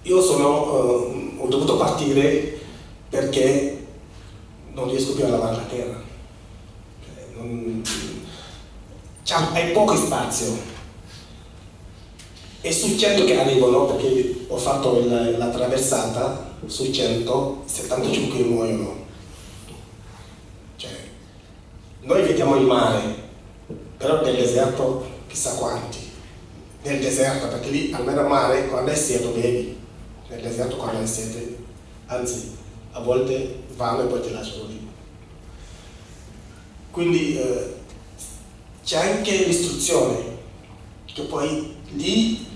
Io sono, eh, ho dovuto partire perché non riesco più a lavare la terra. Cioè, non, hai poco spazio e su 100 che arrivano, perché ho fatto il, la traversata, su 100, 75 muoiono. Cioè, noi vediamo il mare, però nel deserto chissà quanti. Nel deserto, perché lì almeno al mare quando è sete bevi, nel deserto quando è sete, anzi a volte vanno e poi ti lasciano lì. Quindi eh, c'è anche l'istruzione che poi lì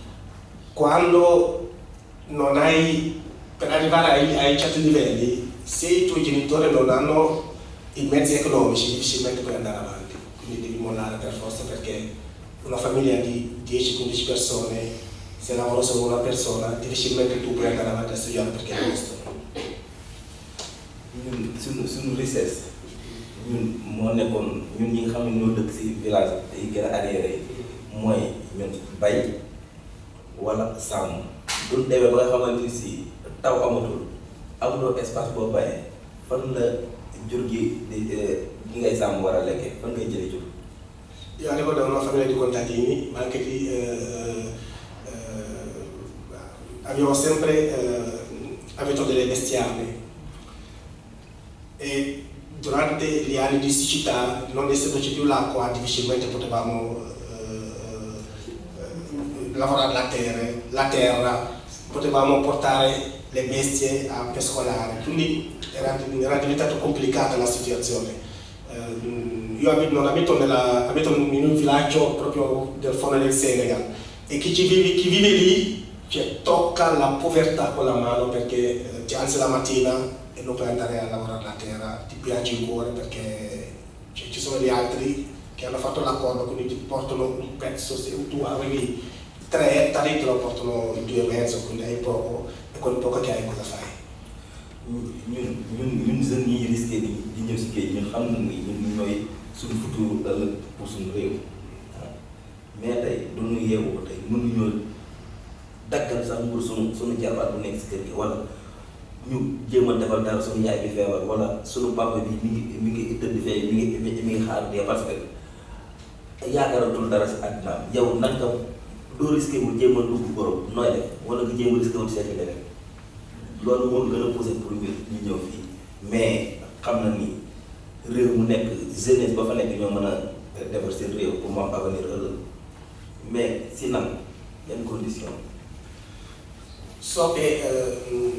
quando non hai per arrivare ai, ai certi livelli se i tuoi genitori non hanno i mezzi economici difficilmente puoi andare avanti quindi devi mollare per forza perché una famiglia di 10-15 persone se lavora solo una persona difficilmente tu puoi andare avanti a studiare perché è questo ñun suñu suñu richesse ñun moo nekkoon ñun ñi nga xam ne ñoo dëkk si village yi gën a arriéré mooy ñun bay wala sàmm duñ demee ba nga xamante ni si taw amatul amuloo espace boo bayee fan la jur gi di gi ngay sàmm war a fan ngay jëlee jur? Io arrivo da una famiglia di contadini, ma anche lì eh, eh, abbiamo sempre eh, avuto delle bestiame e durante gli anni di siccità, non essendoci più l'acqua, difficilmente potevamo eh, eh, lavorare la terra, la terra, potevamo portare le bestie a pescolare, quindi era, era diventata complicata la situazione. Eh, io abito, non abito, nella, abito in un villaggio proprio del fondo del Senegal. E chi, vive, chi vive lì cioè, tocca la povertà con la mano perché eh, ti alzi la mattina e non puoi andare a lavorare la terra, ti piange il cuore perché cioè, ci sono gli altri che hanno fatto l'accordo, quindi ti portano un pezzo, se tu avevi tre ettari te lo portano in due e mezzo, quindi hai poco e quel poco che hai cosa fai? ñun ñun ñun jeunes yi risqué di di ñëw si géej ñun xam nañ ni ñun ñooy suñu futur ëllëg pour suñu réew. Mais tey duñu yeewu tey mënuñoo daggal sax mbur suñu suñu jarbaat bu nekk si kër gi wala ñu jéem a defal dara suñu yaay bi feebar wala suñu papa bi mi ngi mi ngi tëdd fee mi ngi mi ngi xaar dee parce que yaakaaratul dara si àddinaam yow nan nga doo risqué bu jéem a dugg Europe nooy def wala nga jéem a risqué wut seeti leneen? Loolu moo gën a posé pour ñu ñëw fii. Mais xam na ni réew mu nekk jeunesse ba fa nekk ñoo mën a defar seen réew pour mu am avenir ëllëg mais si nan yan condition. So che eh,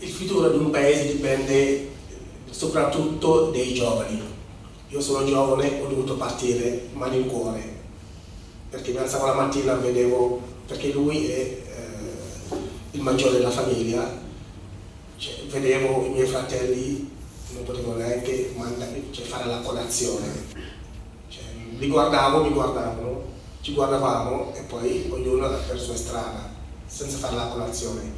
il futuro di un paese dipende soprattutto dai giovani. Io sono giovane, ho dovuto partire malincuore, perché mi alzavo la mattina vedevo, perché lui è maggiore della famiglia, cioè, vedevo i miei fratelli, non potevo neanche mandare, cioè, fare la colazione. Cioè, li guardavo, mi guardavano, ci guardavamo e poi ognuno per la sua strada, senza fare la colazione.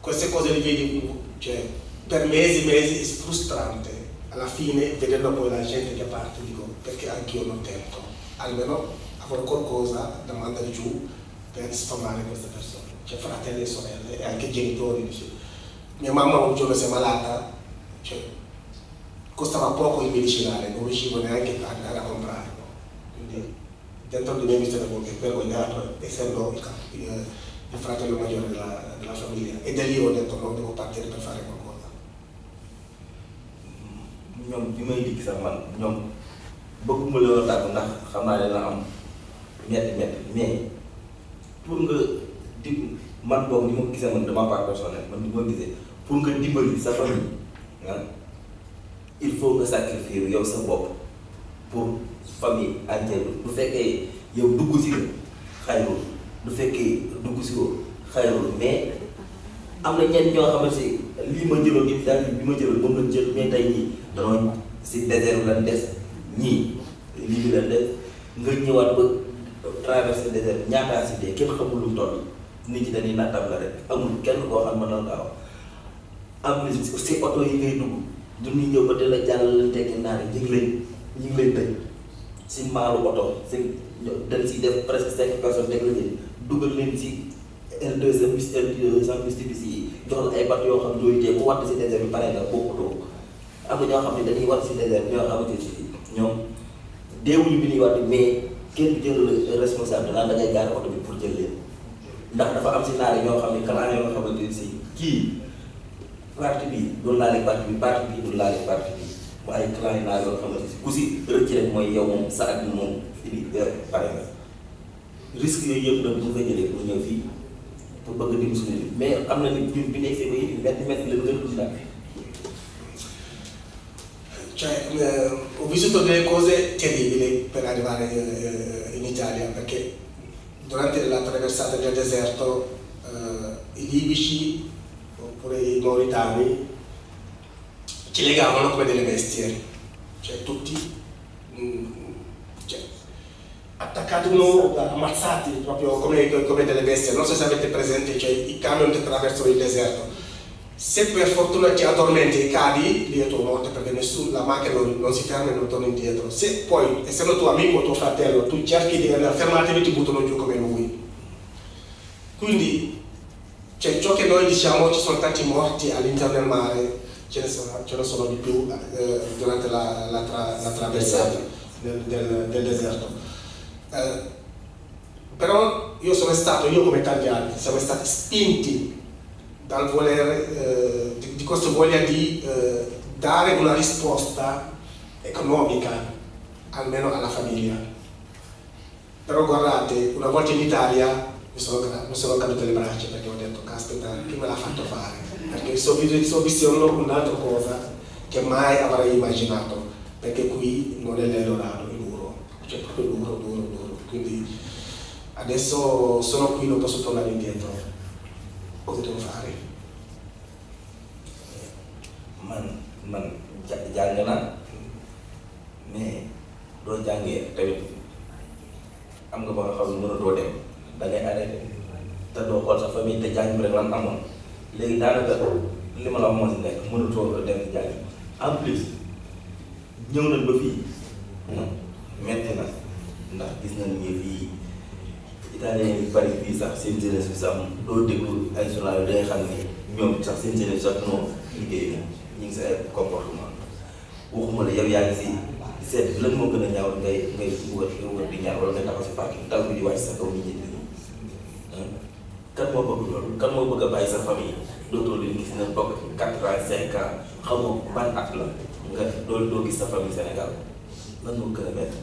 Queste cose le vedi cioè, per mesi e mesi, è frustrante. Alla fine, vedendo poi la gente che parte, dico perché anch'io non tento, almeno avrò qualcosa da mandare giù per sfamare queste persone, cioè fratelli e sorelle e anche genitori. Dice. Mia mamma un giorno si è malata, cioè, costava poco il medicinale, non riuscivo neanche a andare a comprare. Quindi dentro di me mi sono vergognato, essendo il, il, fratello maggiore della, della, famiglia. E da lì ho detto no, devo partire per fare qualcosa. ñoom bi may dikk sax man ñoom bëgguma la tàgg ndax xam naa dina am metti metti mais pour nga di man boog ni ma ko gisee man dama part personnel man ni ma gisee pour nga dimbali sa famille ah il faut nga sacrifier yow sa bopp pour famille entière du fekkee yow dugg si nga xayrul. Du fekkee dugg si woo xayrul. Mais am na ñenn ñoo xamante ni lii ma jëloon initiative bi ma jëloon moom lañ jël mais tey ñii danoo si désert lan des ñii lii bi lan des. Nga ñëwaat ba traversé désert ñaataa si dee kenn xamul lu mu toll. Nit ñi dañuy nattab la rek amul kenn koo xam mën na gaaw. En plus si oto yi ngay dugg du ñu ñëw ba te la jàll lañ tekki naar yi ñu ngi leen ñu ngi leen tëj si maalu oto si dañ siy def presque cinq personnes teg la leen dugal leen si L2 service L2 service TBC yi jox la ay batt yoo xam yooyu tee ku watt si désert bi pare nga bokkutoo. Am na ñoo xam ne dañuy watt si désert ñoo xamante ni ñoom deewuñu bi ñuy watt mais kenn du jël responsable naan da ngay gaare oto bi pour jël leen. Ndax dafa am si naar ñoo xam ne kalaan yoo xamante ni si kii parti bi doon laale parti bi parti bi doon laale parti bi. Mu ay clan naar yoo xamante ni si ku si rëcc rek mooy yow moom sa at bi moom fii pare nga risque yooyu yëpp nag bu ñu jëlee pour ñëw fii pour bëgg dim suñu nit. Mais am na nit ñun bi nekk see ba yëpp métti métti la gën dund cioè, eh, ho vissuto delle cose terribili per arrivare in Italia perché durante la traversata del deserto eh, i libici oppure i mauritani ci legavano come delle bestie, cioè tutti mm, cioè, attaccati uno, ammazzati proprio come, come, delle bestie. Non so se avete presente cioè, i camion che attraversano il deserto. Se per fortuna ti addormenti e cadi, lì è tua morte perché nessuno, la macchina non, non si ferma e non torna indietro. Se poi, essendo tuo amico o tuo fratello, tu cerchi di fermarti e ti buttano giù come lui. Quindi, cioè, ciò che noi diciamo, ci sono tanti morti all'interno del mare, ce ne sono, ce ne sono di più eh, durante la, la, tra, la traversata del, del, del deserto. Eh, però io sono stato, io come tanti altri, siamo stati spinti dal volere, eh, di, di, questa voglia di eh, dare una risposta economica, almeno alla famiglia. Però guardate, una volta in Italia mi sono, mi sono cadute le braccia perché ho detto, caspita, chi me l'ha fatto fare? Perché sto, sto vivendo un'altra cosa che mai avrei immaginato, perché qui non è l'Eldorado, è duro, cioè proprio duro, duro, duro. Quindi adesso sono qui, non posso tornare indietro. Cosa devo fare? Man, man jàng na mais doo jàngee tamit am nga ba nga xam ne mënatoo dem da ngay arrêté te doo xool sa famille te jàng bi rek lan amoon léegi daanaka li ma la wax moo si nekk mënatoo dem jàng en plus ñëw nañ ba fii metti na ndax gis nañ fii italien yi bari fii sax seen jeunesse bi sax doo déglu ay journal da ngay xam ne ñoom sax seen jeunesse sax non liggéey ñu ngi sa ay comportement. Waxuma la yow yaa ngi si seet lan moo gën a ñaaw ngay ngay wër nga wër di ñaar wala nga taxaw si parking taw bi di wàcc sa kaw nit ñi kan moo bëgg loolu? Kan moo bëgg a bàyyi sa famille? Dootoo leen gis na bokk quatre ans cinq ans xamoo ban at la nga doo doo gis sa famille Sénégal. Lan moo gën a métti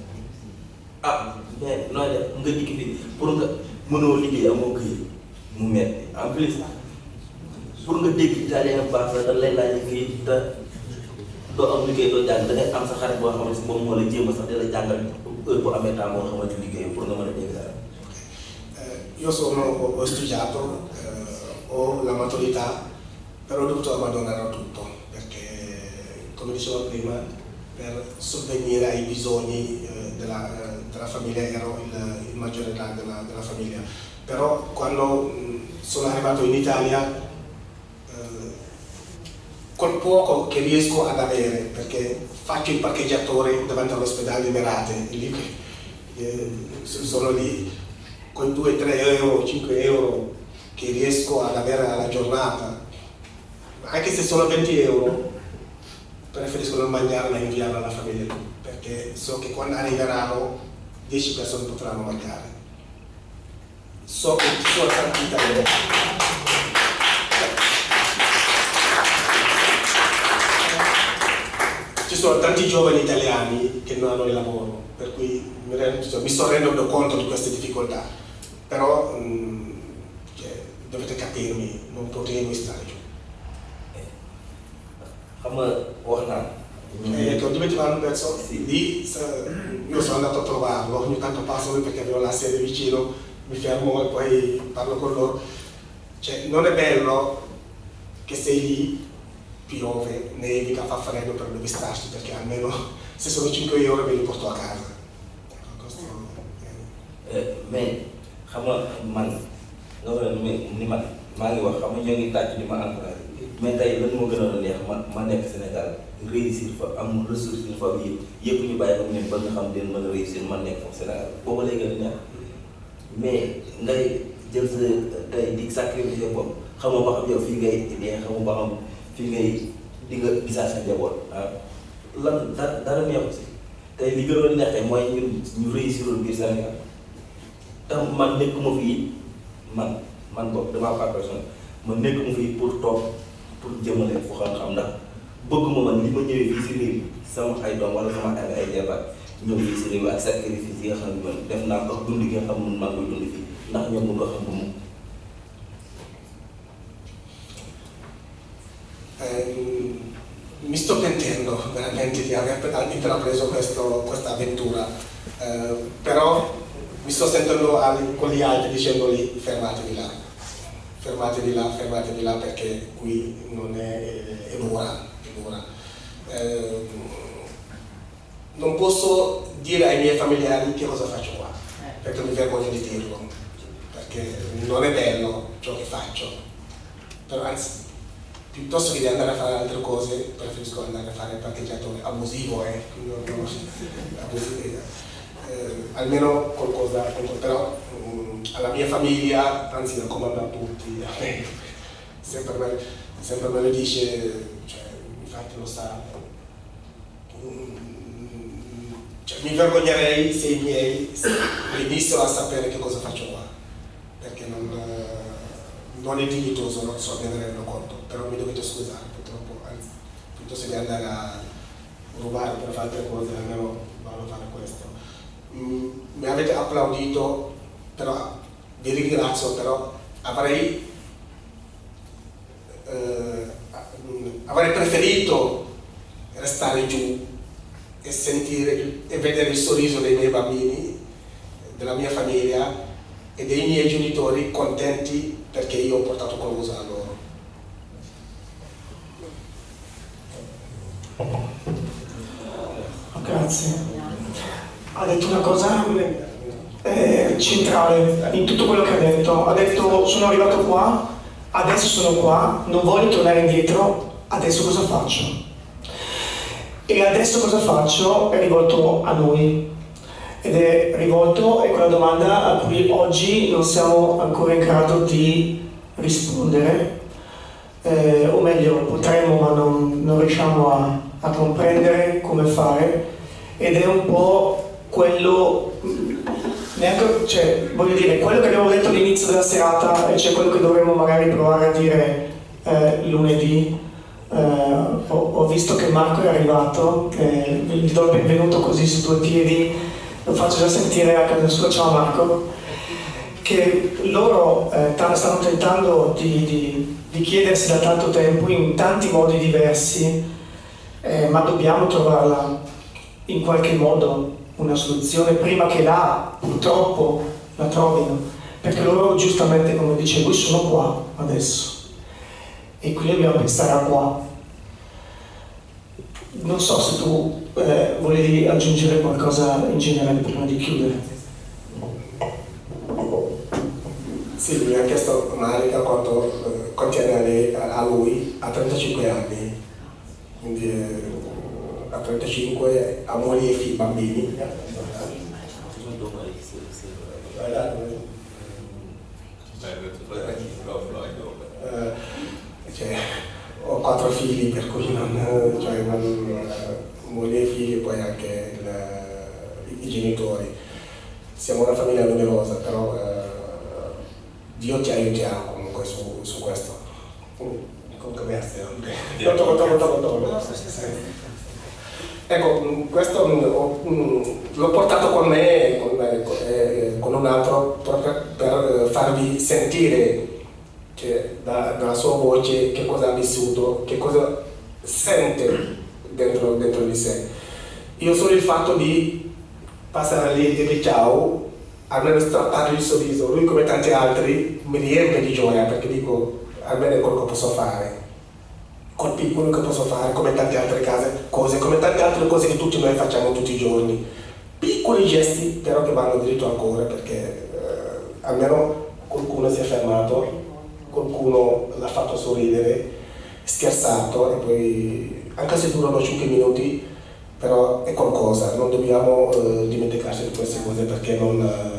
ah mais nooy def nga dikk fi pour nga mënoo liggéey amoo këyit mu metti en plus pour nga dégg italien bu baax la da lay laaj këyit te doo am liggéey doo jàng da ngay am sa xarit boo xamante si moom moo la jéem a sax di la jàngal heure bu amee temps moo xamante liggéey pour nga mën a dégg dara. Io sono, ho studiato, eh, ho la maturità, però ho dovuto abbandonare tutto perché, come dicevo prima, per sovvenire ai bisogni della, della, famiglia ero il, il maggiore età della, della, famiglia. Però quando sono arrivato in Italia, eh, col poco che riesco ad avere, perché faccio il parcheggiatore davanti all'ospedale di Merate, lì, eh, sono lì con 2-3 euro, 5 euro che riesco ad avere alla giornata, anche se sono 20 euro, preferisco non mangiarla e inviarla alla famiglia, perché so che quando arriveranno 10 persone potranno mangiare. So che ci sono tanti italiani. Ci sono tanti giovani italiani che non hanno il lavoro, per cui mi, rendo, mi sto rendendo conto di queste difficoltà però mh, cioè, dovete capirmi, non potevo stare giù. xam nga wax naa. E ecco, dimenticavo un pezzo, lì io sono andato a trovarlo, ogni tanto passo lì perché avevo la sede vicino, mi fermo e poi parlo con loro. Cioè, non è bello che sei lì, piove, nevica, fa freddo per dove starci, perché almeno *laughs* se sono 5 euro me li porto a casa. Questo, eh. mais xam nga man nga ni man maa ngi wax xam nga ñoo ngi tàcc di ma encouragé mais tey lan moo gënoon a neex ma ma nekk Sénégal réussir fa am ressource une fois yëpp ñu bàyyi ko ñun ba nga xam den mën a réussir man nekk foofu Sénégal. A neex. Mais ngay jël sa di sacrifier bopp xamoo ba xam yow fii ngay dee xamoo ba xam fii ngay di nga gisaa sa ah. Lan dara neexu si. Tey li gënoon neex tey mooy ñu réussirul biir Sénégal. Tam man nekkuma fii man man bopp damaa pas personne man nekkuma fii pour toog pour jëmale fu xam-xam ndax bëgguma man li ma ñëwee fii si réew sama ay doom wala sama ay ay jabar ñëw fii si réew ak sacrifice yi nga xam ne man def naa ko dund gi xam ne man koy dund fii ndax ñoom mun ko xam bu mu. Mi sto pentendo veramente di aver intrapreso questa avventura, eh, però mi sto sentendo con gli altri dicendogli fermatevi là, fermatevi là, fermatevi là perché qui non è, è l'ora. Eh, non posso dire ai miei familiari che cosa faccio qua, perché mi vergogno di dirlo, perché non è bello ciò che faccio, però anzi piuttosto che di andare a fare altre cose preferisco andare a fare il parcheggiatore. Abusivo, eh, *laughs* abusivo eh, almeno qualcosa, però mm, alla mia famiglia, anzi raccomando a tutti, *laughs* sempre me, sempre me lo dice, cioè, infatti lo sa, mm, cioè, mi vergognerei se i miei venissero a sapere che cosa faccio qua, perché non, non è dignitoso, non so, me ne rendo conto però mi dovete scusare purtroppo, anzi, piuttosto che andare a rubare per fare altre cose, almeno vado a fare questo. Mm, mi avete applaudito, però vi ringrazio, però avrei, eh, avrei preferito restare giù e sentire e vedere il sorriso dei miei bambini, della mia famiglia e dei miei genitori contenti perché io ho portato qualcosa a loro. Grazie. Ha detto una cosa eh, centrale in tutto quello che ha detto. Ha detto sono arrivato qua, adesso sono qua, non voglio tornare indietro, adesso cosa faccio? E adesso cosa faccio è rivolto a noi ed è rivolto a quella domanda a cui oggi non siamo ancora in grado di rispondere, eh, o meglio potremmo ma non, non riusciamo a, a comprendere come fare ed è un po' quello neanche, cioè, voglio dire, quello che abbiamo detto all'inizio della serata e cioè quello che dovremmo magari provare a dire eh, lunedì. Eh, ho, ho, visto che Marco è arrivato, eh, gli do il benvenuto così su due piedi, lo faccio già sentire a casa sua, ciao Marco, che loro eh, stanno tentando di, di, di chiedersi da tanto tempo in tanti modi diversi, eh, ma dobbiamo trovarla in qualche modo una soluzione prima che là purtroppo la trovino, perché loro giustamente come dice lui sono qua adesso e quindi dobbiamo pensare a qua. Non so se tu eh, volevi aggiungere qualcosa in generale prima di chiudere. Sì, mi ha chiesto Marica quanto eh, contiene a, a lui a 35 anni, 35 a moglie e bambini. Eh, cioè, ho quattro figli per cui non, cioè, non, moglie e figli e poi anche il, i genitori. Siamo una famiglia numerosa, però eh, Dio ti aiuterà comunque su, su questo. Comunque grazie. Tolgo, tolgo, tolgo, tolgo. Ecco, mm, questo mm, mm, l'ho portato con me con, eh, con un altro proprio per farvi sentire cioè, da, dalla sua voce che cosa ha vissuto, che cosa sente dentro, dentro di sé. Io solo il fatto di passare lì e dire ciao, almeno strappargli il sorriso, lui come tanti altri mi riempie di gioia perché dico almeno è quello che posso fare. Col piccolo che posso fare, come tante altre case, cose, come tante altre cose che tutti noi facciamo tutti i giorni. Piccoli gesti però che vanno dritto al cuore perché eh, almeno qualcuno si è fermato, qualcuno l'ha fatto sorridere, scherzato e poi anche se durano 5 minuti però è qualcosa, non dobbiamo eh, dimenticarci di queste cose perché non, eh,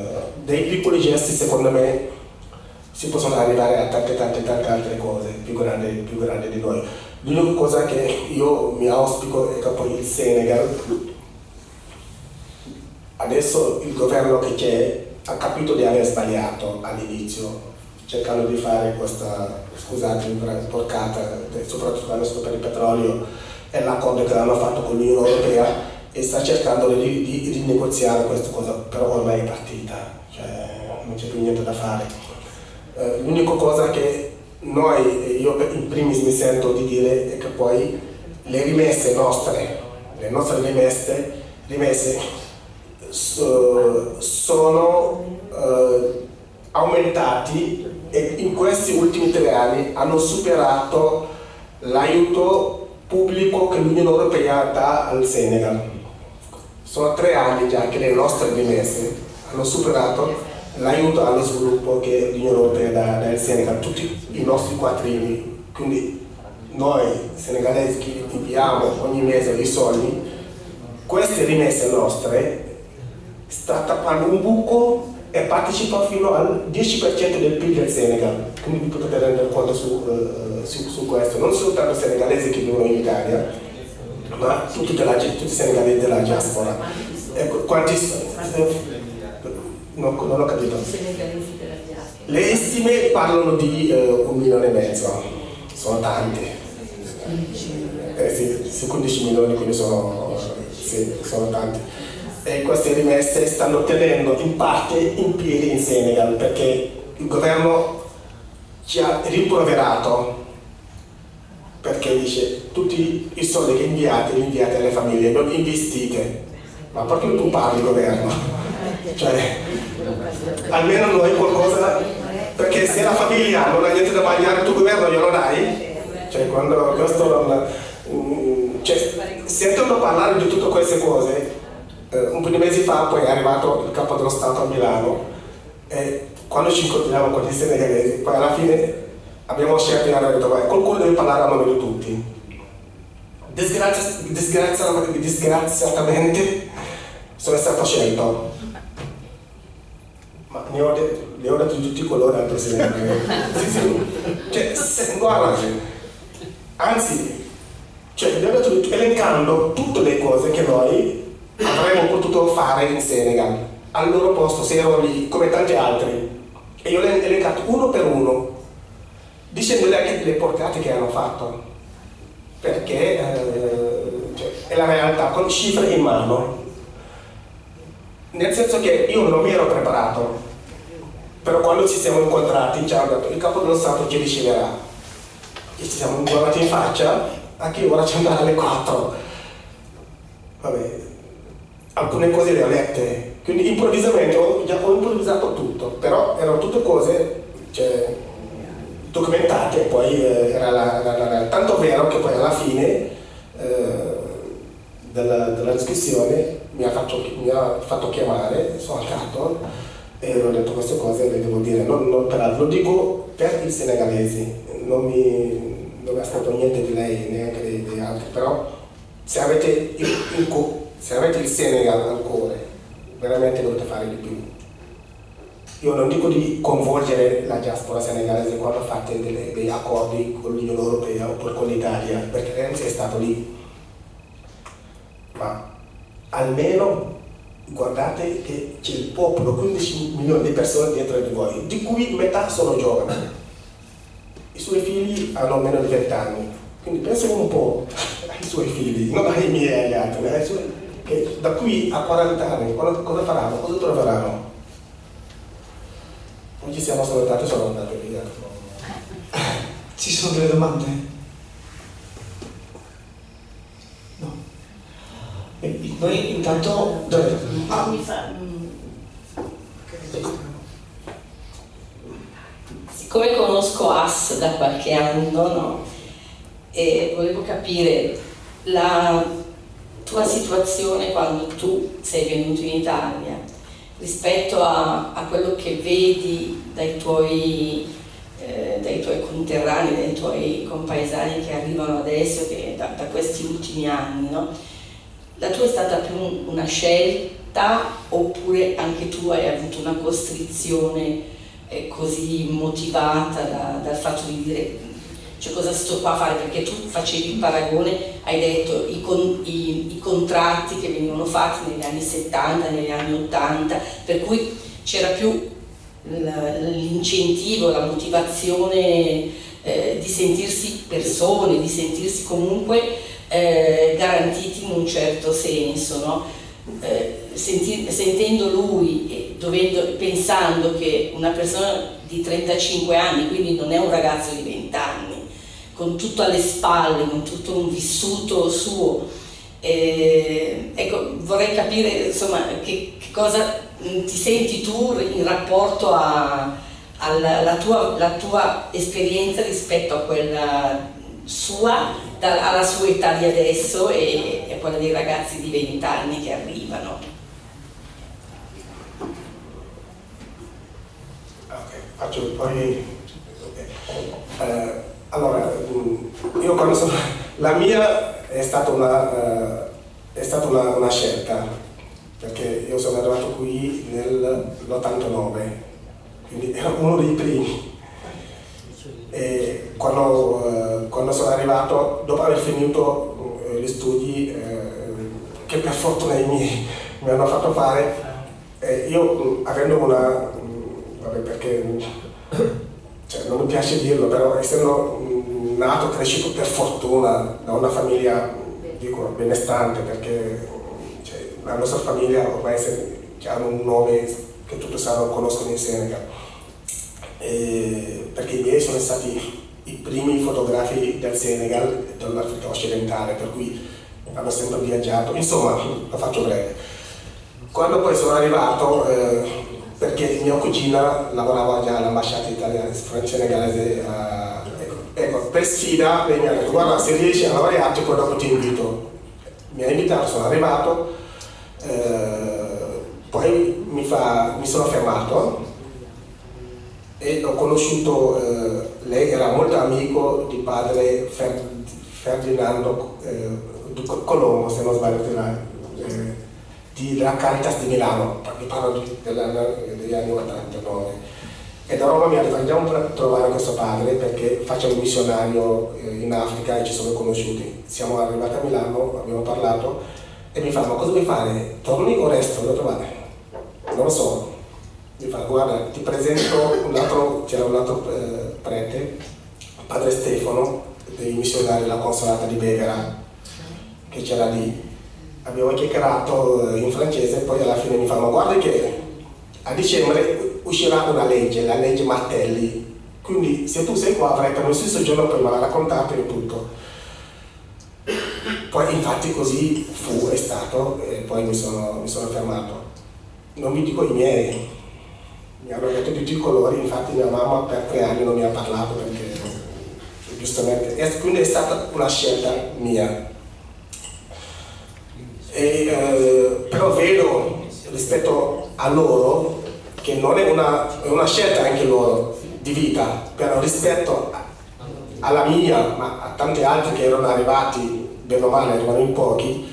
dei piccoli gesti secondo me si possono arrivare a tante tante tante altre cose più grandi, più grandi di noi. L'unica cosa che io mi auspico è che poi il Senegal, adesso il governo che c'è ha capito di aver sbagliato all'inizio, cercando di fare questa, scusate, porcata, soprattutto adesso per il petrolio e l'accordo che hanno fatto con l'Unione Europea e sta cercando di, di, di negoziare questa cosa, però ormai è partita, non c'è più niente da fare. Eh, l'unica cosa che noi, io in primis mi sento di dire è che poi le rimesse nostre, le nostre rimesse, rimesse sono uh, aumentati e in questi ultimi tre anni hanno superato l'aiuto pubblico che l'Unione Europea dà al Senegal. Sono tre anni già che le nostre rimesse hanno superato l'aiuto allo sviluppo che l'Unione Europea dà, al Senegal, tutti i nostri quattrini. Quindi noi senegalesi che inviamo ogni mese dei soldi, queste rimesse nostre sta tappando un buco e partecipa fino al 10% del PIL del Senegal. Quindi vi potete rendere conto su, uh, su, su questo. Non soltanto senegalesi che vivono in Italia, ma tutti i senegalesi della diaspora. Ecco, quanti, non, non ho capito. Le stime parlano di uh, un milione e mezzo, sono tanti. Eh, sì, sì, 15 milioni, quindi sono, sì, sono tanti e queste rimesse stanno tenendo in parte in piedi in Senegal perché il governo ci ha rimproverato perché dice tutti i soldi che inviate li inviate alle famiglie, non investite. Ma perché tu parli governo? Cioè, almeno noi qualcosa, perché se la famiglia non ha niente da mangiare, tu governo glielo dai? Cioè, quando questo non, mm, cioè, sentendo parlare di tutte queste cose, eh, un po' di mesi fa poi è arrivato il capo dello Stato a Milano e quando ci incontriamo con gli senegalesi, poi alla fine abbiamo scelto di andare detto, qualcuno deve parlare a nome di tutti. Disgrazi disgraziatamente, disgraziatamente sono stato scelto. Ma ne ho, detto, ne ho detto di tutti i colori al Presidente. *laughs* sì, sì. Cioè, se, guarda, anzi, cioè, ne ho detto, elencando tutte le cose che noi avremmo potuto fare in Senegal al loro posto se ero lì come tanti altri e io l'ho elencato uno per uno dicendole anche le porcate che hanno fatto perché eh, cioè, è la realtà con cifre in mano nel senso che io non mi ero preparato però quando ci siamo incontrati ci hanno detto il capo dello Stato ci riceverà. E ci siamo guardati in faccia a che ora ci andare alle 4 vabbè alcune cose le ho lette, quindi improvvisamente ho, già, ho improvvisato tutto, però erano tutte cose cioè, documentate, poi eh, era, la, la, la, tanto vero che poi alla fine eh, della, della, discussione mi ha, fatto, mi ha fatto chiamare, sono andato e ho detto queste cose le devo dire, non, non per, lo dico per i senegalesi, non mi, non mi niente di lei neanche degli altri, però se avete il, il se avete il Senegal al cuore, veramente dovete fare di più. Io non dico di coinvolgere la diaspora senegalese quando fate delle, degli accordi con l'Unione Europea oppure con l'Italia, perché Renzi è stato lì. Ma almeno guardate che c'è il popolo, 15 milioni di persone dietro di voi, di cui metà sono giovani. I suoi figli hanno meno di 20 anni. Quindi pensate un po' ai suoi figli, non ai miei agli altri, ai suoi che da qui a 40 anni cosa, faranno? Cosa troveranno? Non ci siamo salutati, sono andato via. *laughs* Ci sono delle domande? No. Noi intanto... Dove? Ah. Siccome conosco AS da qualche anno, no? E volevo capire la tua situazione quando tu sei venuto in Italia rispetto a, a quello che vedi dai tuoi, eh, dai tuoi conterranei, dai tuoi compaesani che arrivano adesso, che, da, da, questi ultimi anni, no? la tua è stata più una scelta oppure anche tu hai avuto una costrizione eh, così motivata da, dal fatto di dire cioè cosa sto qua a fare? Perché tu facevi il paragone, hai detto i, con, i, i contratti che venivano fatti negli anni 70, negli anni 80, per cui c'era più l'incentivo, la motivazione eh, di sentirsi persone, di sentirsi comunque eh, garantiti in un certo senso. No? Eh, senti, sentendo lui e dovendo, pensando che una persona di 35 anni, quindi non è un ragazzo di 20 anni, con tutto alle spalle, con tutto un vissuto suo. E, ecco, vorrei capire insomma che, che, cosa ti senti tu in rapporto alla tua, tua esperienza rispetto a quella sua, da, alla sua età di adesso e, e quella dei ragazzi di 20 anni che arrivano. Ok, faccio poi... Uh, allora, mm, io quando sono... La mia è stata una, uh, è stata una, una scelta, perché io sono arrivato qui nell'89, quindi ero uno dei primi. Quando, uh, quando sono arrivato, dopo aver finito uh, gli studi, uh, che per fortuna i miei *laughs* mi hanno fatto fare, eh, io avendo una... vabbè perché *coughs* cioè, non mi piace dirlo, però essendo nato, cresciuto per fortuna da una famiglia dico, benestante, perché cioè, la nostra famiglia ormai ha un nome che tutti sanno, conoscono in Senegal, e, perché i miei sono stati i primi fotografi del Senegal e dell'Africa occidentale, per cui hanno sempre viaggiato, insomma, lo faccio breve. Quando poi sono arrivato, eh, perché mia cugina lavorava già all'ambasciata italiana, senegalese, uh, ecco, ecco, per sfida lei mi ha detto guarda se riesci a lavorare poi dopo ti invito. Mi ha invitato, sono arrivato, eh, poi mi, fa, mi, sono fermato e ho conosciuto, eh, lei era molto amico di padre Fer, Ferdinando eh, Colombo, se non sbaglio, eh, di, della Caritas di Milano, vi parlo degli anni 89. E da Roma mi ha detto andiamo a trovare questo padre perché faccia un missionario eh, in Africa e ci sono conosciuti. Siamo arrivati a Milano, abbiamo parlato e mi fa ma cosa vuoi fare? Torni o resto? Detto guarda, non lo so. Mi fa guarda ti presento un altro, c'era un altro eh, prete, padre Stefano, dei missionari della consolata di Bevera, che c'era lì abbiamo chiacchierato eh, in francese e poi alla fine mi fa ma guarda che a dicembre uscirà una legge, la legge Martelli, quindi se tu sei qua avrai permesso di soggiorno poi me la raccontate e tutto. Poi infatti così fu, è stato e poi mi sono, mi sono fermato. Non vi dico i miei, mi hanno detto tutti i colori, infatti mia mamma per tre anni non mi ha parlato perché giustamente, e quindi è stata una scelta mia e, eh, però vedo rispetto a loro che non è una, è una scelta anche loro di vita, però rispetto alla mia, ma a tanti altri che erano arrivati, bene o male, erano in pochi,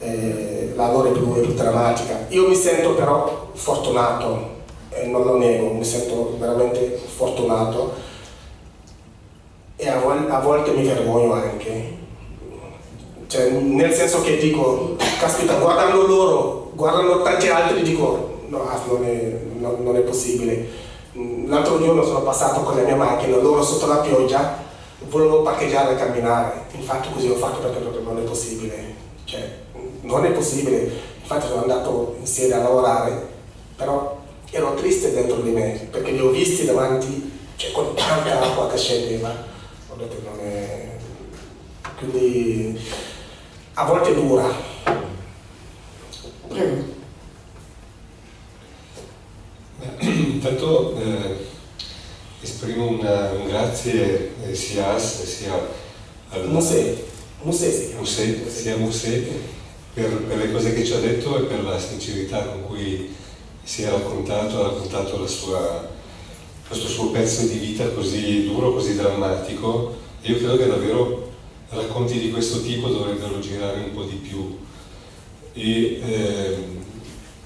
eh, la loro è più, è più drammatica. Io mi sento però fortunato, e non lo nego, mi sento veramente fortunato. E a, vol a volte mi vergogno anche, cioè, nel senso che dico, caspita, guardando loro, guardando tanti altri, dico, no, ah, non è, no, non è possibile. L'altro giorno sono passato con la mia macchina, loro sotto la pioggia, volevo parcheggiare e camminare, infatti così ho fatto perché non è possibile, cioè, non è possibile, infatti sono andato in sede a lavorare, però ero triste dentro di me, perché li ho visti davanti, cioè con tanta acqua che scendeva, ho detto non è... quindi a volte dura. Prego. *clears throat* Intanto eh, esprimo una, un grazie eh, sia a AS sia al Musè, Musè, sì. Musè, sia Musè per, per, le cose che ci ha detto e per la sincerità con cui si è raccontato, ha raccontato sua, questo suo pezzo di vita così duro, così drammatico. Io credo che davvero racconti di questo tipo dovrebbero girare un po' di più. E eh,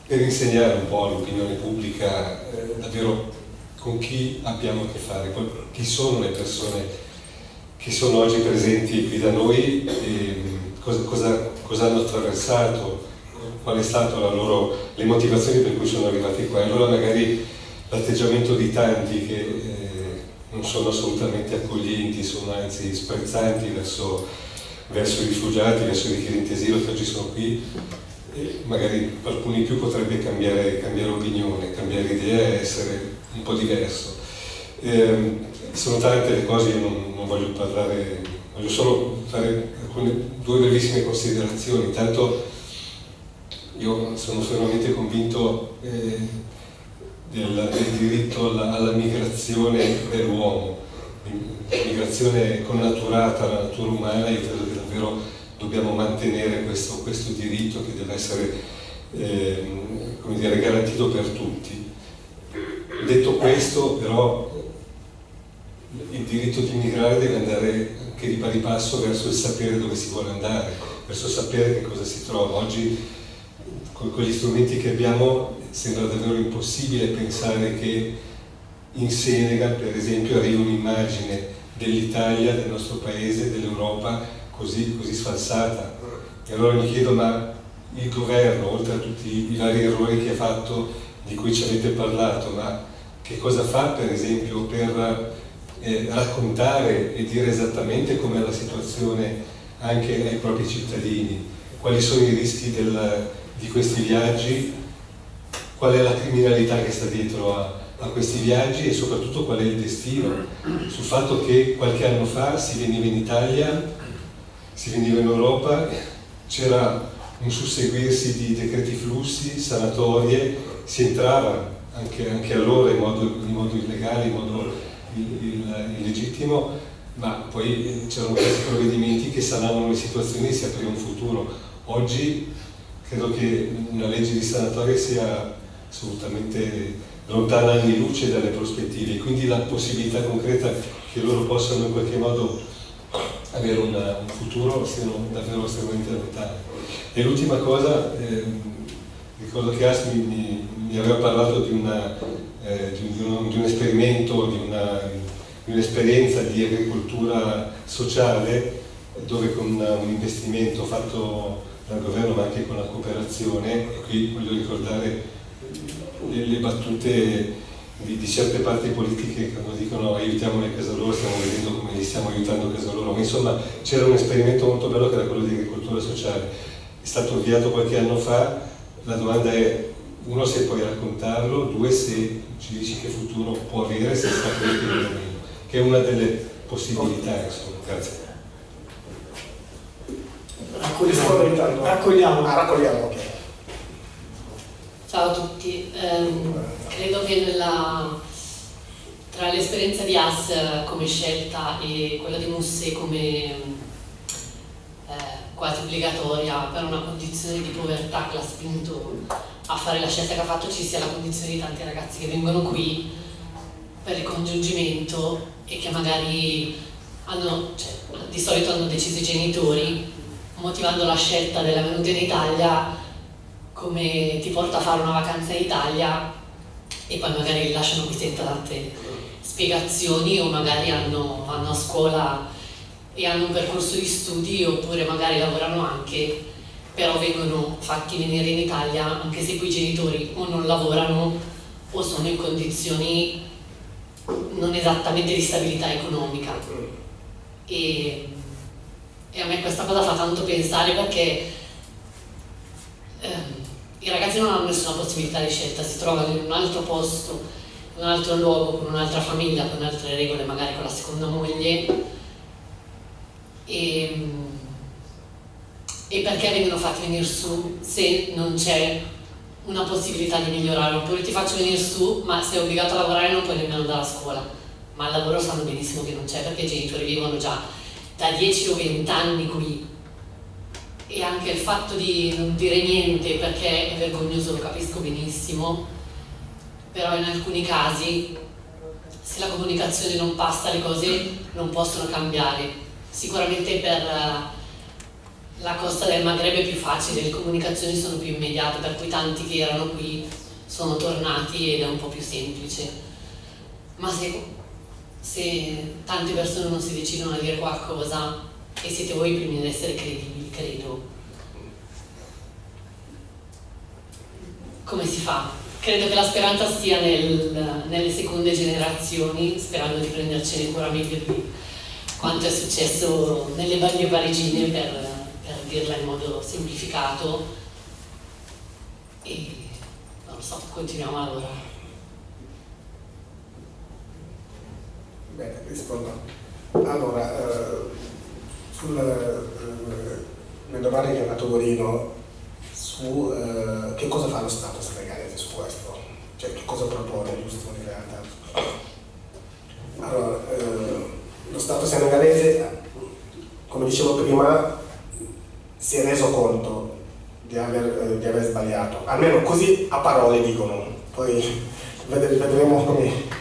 per insegnare un po' all'opinione pubblica eh, davvero con chi abbiamo a che fare, chi sono le persone che sono oggi presenti qui da noi, e, cosa, cosa, cosa, hanno attraversato, qual è stata loro, le motivazioni per cui sono arrivati qua. Allora magari l'atteggiamento di tanti che eh, non sono assolutamente accoglienti, sono anzi sprezzanti verso, verso i rifugiati, verso i richiedenti asilo che oggi sono qui, e magari alcuni più potrebbe cambiare, cambiare opinione, cambiare idea e essere un po' diverso. Eh, sono tante le cose, io non, non voglio parlare, voglio solo fare alcune, due brevissime considerazioni. Intanto io sono fermamente convinto eh, del, del, diritto alla, alla migrazione dell'uomo, migrazione connaturata alla natura umana, io credo che davvero dobbiamo mantenere questo, questo diritto che deve essere eh, dire, garantito per tutti. Detto questo, però, il diritto di migrare deve andare anche di pari passo verso il sapere dove si vuole andare, verso sapere che cosa si trova. Oggi, con, con gli strumenti che abbiamo, sembra davvero impossibile pensare che in Senegal, per esempio, arrivi un'immagine dell'Italia, del nostro paese, dell'Europa così, così sfalsata. E allora mi chiedo, ma il governo, oltre a tutti i vari errori che ha fatto, di cui ci avete parlato, ma che cosa fa per esempio per eh, raccontare e dire esattamente com'è la situazione anche ai propri cittadini, quali sono i rischi del, di questi viaggi, qual è la criminalità che sta dietro a, a questi viaggi e soprattutto qual è il destino, sul fatto che qualche anno fa si veniva in Italia, si veniva in Europa, c'era un susseguirsi di decreti flussi, sanatorie, si entrava anche, anche allora in modo, in modo, illegale, in modo illegittimo, ma poi c'erano questi provvedimenti che sanavano le situazioni e si apriva un futuro. Oggi credo che una legge di sanatoria sia assolutamente lontana anni luce dalle prospettive, quindi la possibilità concreta che loro possano in qualche modo avere una, un futuro siano davvero estremamente lontane. E l'ultima cosa, eh, ricordo che Ars mi, mi, aveva parlato di, una, eh, di, di, un, di un, esperimento, di un'esperienza di agricoltura sociale dove con un investimento fatto dal governo ma anche con la cooperazione, e qui voglio ricordare le, le battute di, di, certe parti politiche che quando dicono aiutiamo le case loro stiamo vedendo come li stiamo aiutando a casa loro, ma insomma c'era un esperimento molto bello che era quello di agricoltura sociale, è stato avviato qualche anno fa, la domanda è uno se puoi raccontarlo, due se ci dici che futuro può avere se sta credendo o meno, che è una delle possibilità insomma, grazie. Raccogliamo, raccogliamo. Ah, raccogliamo, ok. Ciao a tutti, um, credo che nella, tra l'esperienza di AS come scelta e quella di Musse come eh, quasi obbligatoria per una condizione di povertà che l'ha spinto a fare la scelta che ha fatto ci sia la condizione di tanti ragazzi che vengono qui per il congiungimento e che magari hanno, cioè, di solito hanno deciso i genitori motivando la scelta della venuta in Italia come ti porta a fare una vacanza in Italia e poi magari lasciano qui senza tante spiegazioni o magari hanno, vanno a scuola e hanno un percorso di studi oppure magari lavorano anche però vengono fatti venire in Italia anche se quei genitori o non lavorano o sono in condizioni non esattamente di stabilità economica. E, e a me questa cosa fa tanto pensare perché ehm, i ragazzi non hanno nessuna possibilità di scelta, si trovano in un altro posto, in un altro luogo, con un'altra famiglia, con altre regole, magari con la seconda moglie. E, e perché vengono fatti venire su se non c'è una possibilità di migliorare? Oppure ti faccio venire su, ma sei obbligato a lavorare non puoi nemmeno andare a scuola. Ma il lavoro sanno benissimo che non c'è perché i genitori vivono già da 10 o 20 anni qui e anche il fatto di non dire niente perché è vergognoso lo capisco benissimo, però in alcuni casi se la comunicazione non passa le cose non possono cambiare. Sicuramente per eh, la costa del Maghreb è più facile, le comunicazioni sono più immediate, per cui tanti che erano qui sono tornati ed è un po' più semplice. Ma se, se tante persone non si decidono a dire qualcosa e siete voi i primi ad essere credibili, credo. Come si fa? Credo che la speranza stia nel, nelle seconde generazioni, sperando di prendercene cura meglio di quanto è successo nelle banlieue parigine per, per dirla in modo semplificato e non lo so, continuiamo a lavorare. Bene, rispondo. Allora, eh, sul, eh, ha fatto Gorino su eh, che cosa fa lo Stato senegalese su questo, cioè che cosa propone giusto in realtà. Allora, eh, lo Stato senegalese, come dicevo prima, si è reso conto di aver, eh, di aver sbagliato, almeno così a parole dicono, poi vedremo come,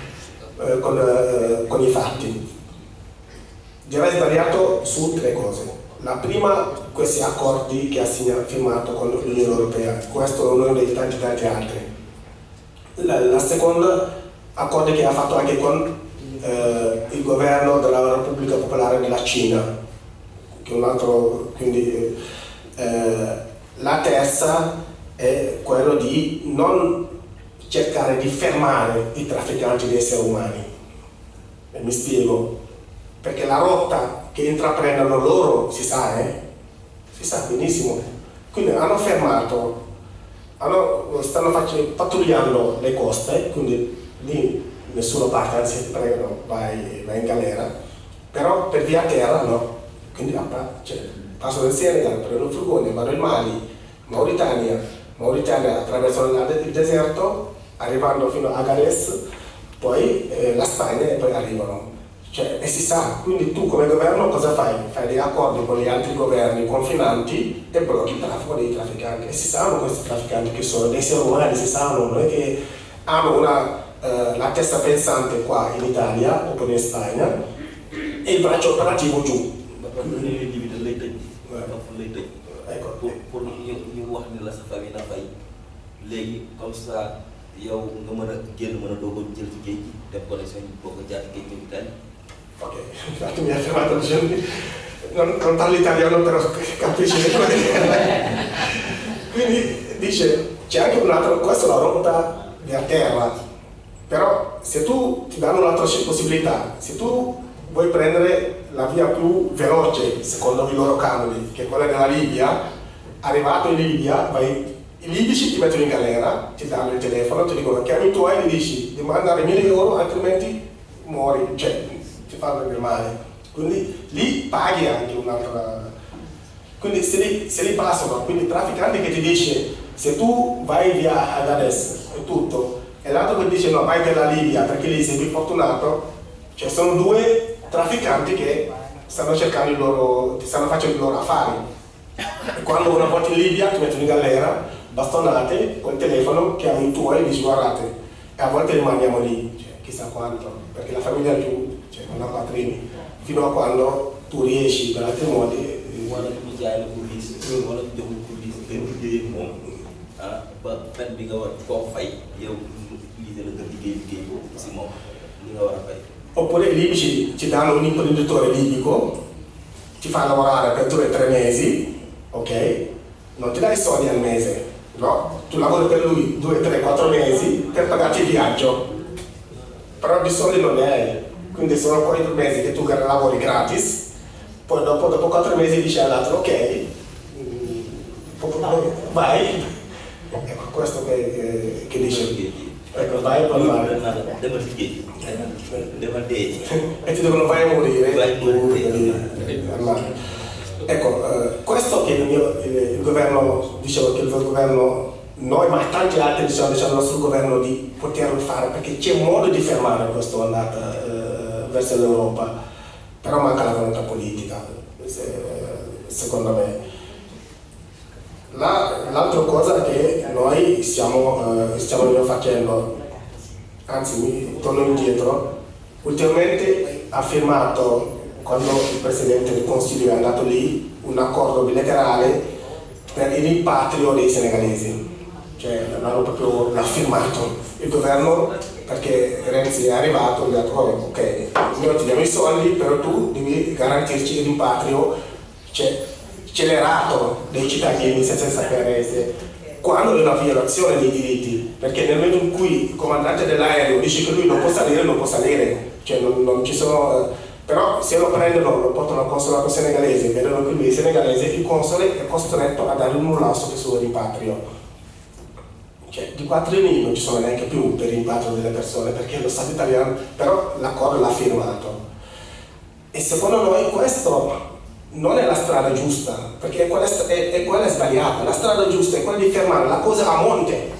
eh, con, eh, con i fatti. Di aver sbagliato su tre cose. La prima, questi accordi che ha firmato con l'Unione Europea, questo è uno dei tanti tanti altri. La, la seconda, accordi che ha fatto anche con eh, il governo della Repubblica Popolare della Cina, che è un altro, quindi eh, la terza è quello di non cercare di fermare i trafficanti di esseri umani. E mi spiego, perché la rotta che intraprendono loro si sa, eh? Si sa benissimo. Quindi hanno fermato, hanno, stanno facendo, pattugliando le coste, quindi lì nessuno parte, anzi pregano, vai, vai in galera, però per via terra no. Quindi cioè, passo del Senegal, prendo il furgone, vado in Mali, Mauritania, Mauritania attraverso il deserto, arrivando fino a Gales, poi eh, la Spagna e poi arrivano. Cioè, e si sa, quindi tu come governo cosa fai? Fai degli accordi con gli altri governi confinanti e blocchi il traffico dei trafficanti. E si sanno questi trafficanti che sono, dei esseri umani, si sanno, non è che hanno una, eh, la testa pensante qua in Italia oppure in Spagna e il braccio operativo giù. ecco pour ñu wax ni la sa famille na fay léegi comme ça yow nga mën a génn mën a doog a jël ci géej gi def connexion yi boo ko jaar géej gi Italie Ok, infatti mi ha fermato il giorno. Non, non parlo italiano però capisci le cose. Quindi dice, c'è anche un altro, questa è la rotta via terra, però se tu ti danno un'altra possibilità, se tu vuoi prendere la via più veloce, secondo i loro canoni, che è quella della Libia, arrivato in Libia, vai, i libici ti mettono in galera, ti danno il telefono, ti dicono chiami i tuoi e gli dici devi mandare 1000 euro altrimenti muori, cioè ti fanno del male. Quindi lì paghi anche un'altra... Quindi se li, se li passano, quindi il trafficante che ti dice se tu vai via ad Adesso è tutto, e l'altro che dice no vai per la Libia perché lì sei più fortunato, cioè sono due trafficanti che stanno cercando il loro, stanno facendo i loro affari. E quando una volta in Libia ti mettono in galera, bastonate col telefono, chiami i tuoi e dici guardate, e a volte rimaniamo lì, cioè, chissà quanto, perché la famiglia è più, cioè non ha quattrini, fino a quando tu riesci per altri modi. wala ñu jaay la police wala ñu jox la police nga liggéey moom ah ba fen bi nga war koo fay yow utiliser la nga liggéey liggéey ko si moom li nga war a fay Oppure i libici ci danno un imprenditore libico, ti fa lavorare per due o tre mesi, ok? Non ti dai soldi al mese, no? Tu lavori per lui due, tre, quattro mesi per pagarti il viaggio, però di soldi non ne hai, quindi sono poi due mesi che tu lavori gratis, poi dopo, dopo quattro mesi dici all'altro ok, mm, vai, ecco questo che, che, dice, ecco vai e poi vai. demal liggéey demal dee e ti devono a morire. Vai a morire. Ecco, eh, questo che il, mio, il, il governo, dicevo che il governo, noi ma tanti altri diciamo, diciamo il nostro governo di poterlo fare perché c'è modo di fermare questa ondata eh, verso l'Europa, però manca la volontà politica, se- secondo me. La- l'altra cosa che noi stiamo, eh, stiamo facendo, anzi mi torno indietro, ultimamente ha firmato, quando il Presidente del Consiglio è andato lì, un accordo bilaterale per il rimpatrio dei senegalesi. Cioè l'hanno proprio l'ha firmato il governo perché Renzi è arrivato e ha detto "Oh, ok, noi ti diamo i soldi, però tu devi garantirci il rimpatrio cioè, accelerato dei cittadini senza sapere se quando è una violazione dei diritti, perché nel momento in cui il comandante dell'aereo dice che lui non può salire, non può salire, cioè non, non ci sono, però se lo prendono, lo portano al consolato senegalese, vedono che lui è senegalese, il console è costretto a dare un per il suo rimpatrio. Cioè, di quattrini non ci sono neanche più per il rimpatrio delle persone, perché lo Stato italiano, però l'accordo l'ha firmato. E secondo noi questo non è la strada giusta, perché quella è, è, quella sbagliata. La strada giusta è quella di fermare la cosa a monte.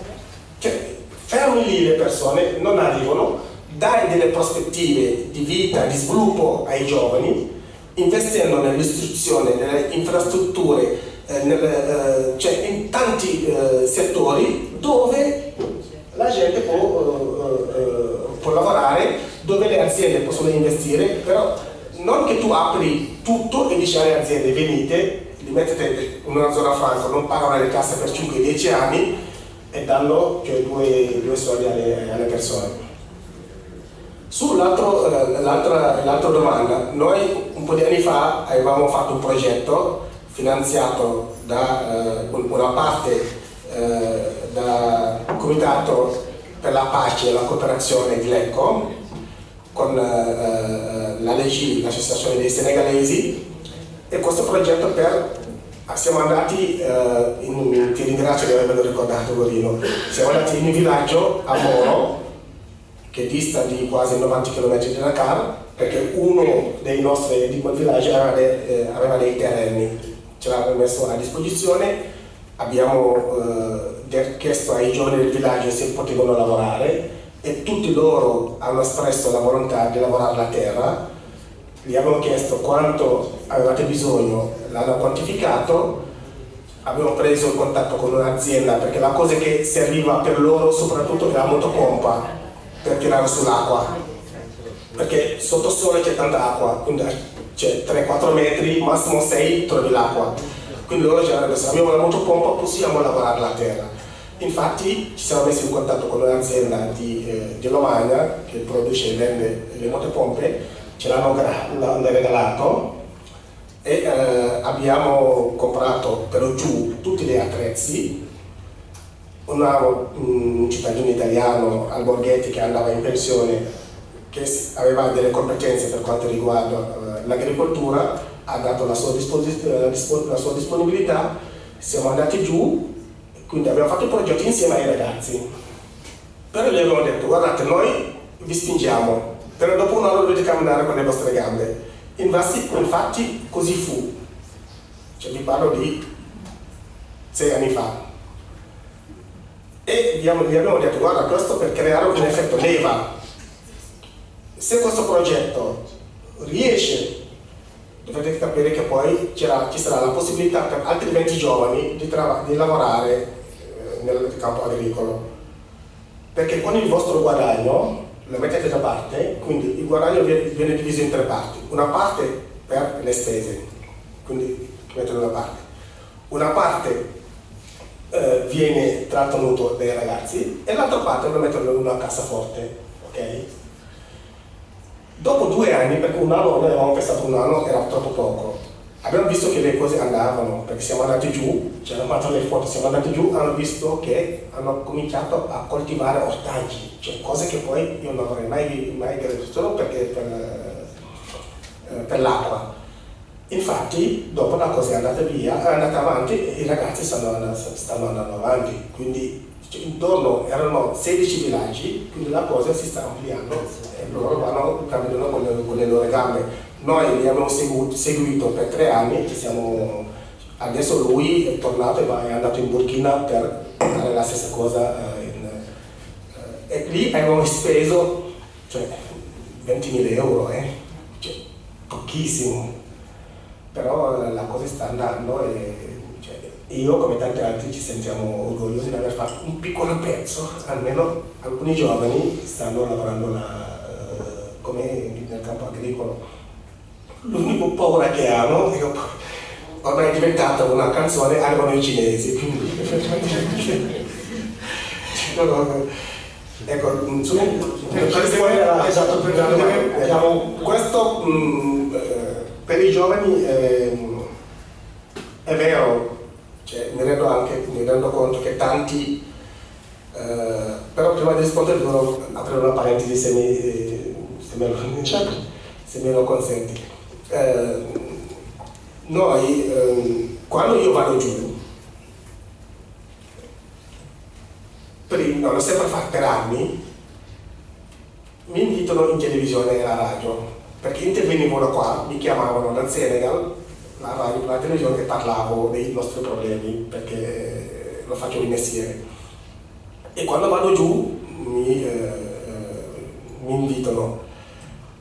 Cioè, fermi lì le persone, non arrivano, dai delle prospettive di vita, di sviluppo ai giovani, investendo nell'istruzione, nelle infrastrutture, eh, nel, eh, cioè in tanti eh, settori dove la gente può, eh, eh, può lavorare, dove le aziende possono investire, però non che tu apri tutto e dici alle aziende venite, li mettete in una zona franca, non pagano le casse per 5-10 anni e danno cioè, due, due, soldi alle, alle persone. Sull'altra eh, domanda, noi un po' di anni fa avevamo fatto un progetto finanziato da uh, una parte uh, dal Comitato per la Pace e la Cooperazione di Lecco con uh, la LEGI, l'Associazione dei Senegalesi, e questo progetto per siamo andati, in, ti ringrazio di avermelo ricordato Gorino, siamo andati in un villaggio a Moro che dista di quasi 90 km da Dakar perché uno dei nostri di quel villaggio aveva, de, eh, aveva dei terreni, ce l'aveva messo a disposizione, abbiamo eh, chiesto ai giovani del villaggio se potevano lavorare e tutti loro hanno espresso la volontà di lavorare la terra, gli abbiamo chiesto quanto avevate bisogno, l'hanno quantificato, abbiamo preso il contatto con un'azienda perché la cosa che serviva per loro soprattutto era la motopompa per tirare sull'acqua perché sotto sole c'è tanta acqua quindi c'è 3-4 metri massimo 6 trovi l'acqua. Quindi loro detto se abbiamo la motopompa possiamo lavorare la terra. Infatti ci siamo messi in contatto con un'azienda di, eh, di Romagna che produce e vende le motopompe ce l'hanno regalato e eh, abbiamo comprato per giù tutti gli attrezzi un cittadino italiano Alborghetti che andava in pensione che aveva delle competenze per quanto riguarda uh, l'agricoltura ha dato la sua, la sua, disponibilità siamo andati giù quindi abbiamo fatto il progetto insieme ai ragazzi. Però gli abbiamo detto guardate noi vi spingiamo però dopo un anno dovete camminare con le vostre gambe. Infatti così fu. Cioè vi parlo di sei anni fa e gli abbiamo detto guarda questo per creare un effetto leva. Se questo progetto riesce dovete capire che poi ci sarà la possibilità per altri 20 giovani di, di lavorare eh, nel campo agricolo. Perché con il vostro guadagno lo mettete da parte quindi il guadagno viene diviso in tre parti. Una parte per le spese quindi mettete da parte. Una parte eh, viene trattenuto dai ragazzi. E l'altra parte lo mettono in una cassaforte, ok? Dopo due anni, perché un anno, noi avevamo pensato un anno, era troppo poco, abbiamo visto che le cose andavano, perché siamo andati giù, ci hanno fatto le foto, siamo andati giù, hanno visto che hanno cominciato a coltivare ortaggi, cioè cose che poi io non avrei mai, mai creduto, solo perché per, eh, per l'acqua Infatti, dopo la cosa è andata via, è andata avanti e i ragazzi stanno andando, stanno andando avanti. Quindi cioè, intorno erano 16 villaggi, quindi la cosa si sta ampliando e loro vanno camminando con le, con le loro gambe. Noi li abbiamo seguito, seguito per tre anni, siamo, adesso lui è tornato e è andato in Burkina per fare la stessa cosa. Eh, in, eh, e lì abbiamo speso cioè, 20.000 euro, eh? cioè, pochissimo però la cosa sta andando e cioè, io come tanti altri ci sentiamo orgogliosi di aver fatto un piccolo pezzo, almeno alcuni giovani stanno lavorando la, uh, come nel campo agricolo. L'unico paura che hanno è *laughs* ormai è diventata una canzone arrivano i cinesi, quindi *laughs* ecco, su, questo era esatto per diciamo, questo mh, mm, per i giovani eh, è vero, cioè, mi, rendo anche, mi, rendo conto che tanti, eh, però prima di rispondere devo aprire una parentesi se mi, se me, lo, certo. se me lo consenti. Eh, noi, ehm, quando io vado giù, prima, l'ho sempre fatto per anni, mi invitano in televisione e alla radio perché intervenivano qua, mi chiamavano dal Senegal, la radio, la televisione e parlavo dei nostri problemi perché lo faccio di mestiere. E quando vado giù mi, eh, mi invitano.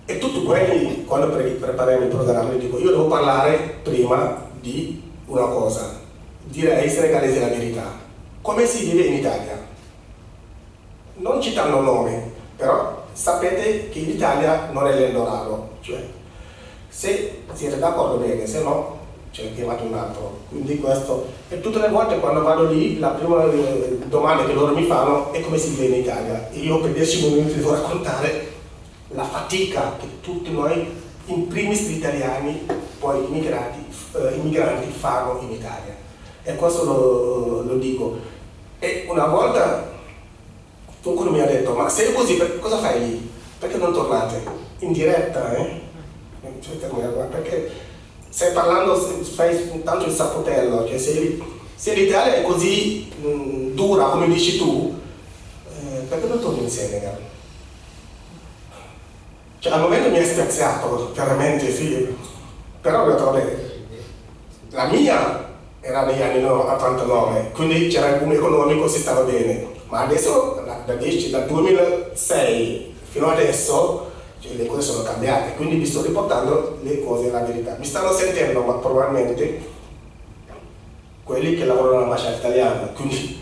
E tutti quelli, quando pre- prepariamo il programma, dico io devo parlare prima di una cosa, dire ai senegalesi la verità. Come si vive in Italia? Non citando nome, però sapete che in Italia non è l'Eldorado, cioè se siete d'accordo bene, se no cioè chiamate un altro. Quindi questo, e tutte le volte quando vado lì, la prima eh, domanda che loro mi fanno è come si vive in Italia. E io per 10 minuti devo raccontare la fatica che tutti noi, in primis gli italiani, poi immigrati, eh, immigranti, fanno in Italia. E questo lo, lo dico. E una volta qualcuno mi ha detto, ma se è così, cosa fai lì? Perché non tornate? In diretta, eh? Perché stai parlando, fai tanto il sapotello, cioè se, l'Italia è così mh, dura come dici tu, eh, perché non torni in Senegal? Cioè, al momento mi è spiazzato, veramente sì, però vabbè, la mia era negli anni 89, quindi c'era il boom economico, si stava bene, ma adesso da, 10, dal 2006 fino adesso cioè, le cose sono cambiate, quindi vi sto riportando le cose alla verità. Mi stanno sentendo, ma probabilmente quelli che lavorano all'ambasciata italiana, quindi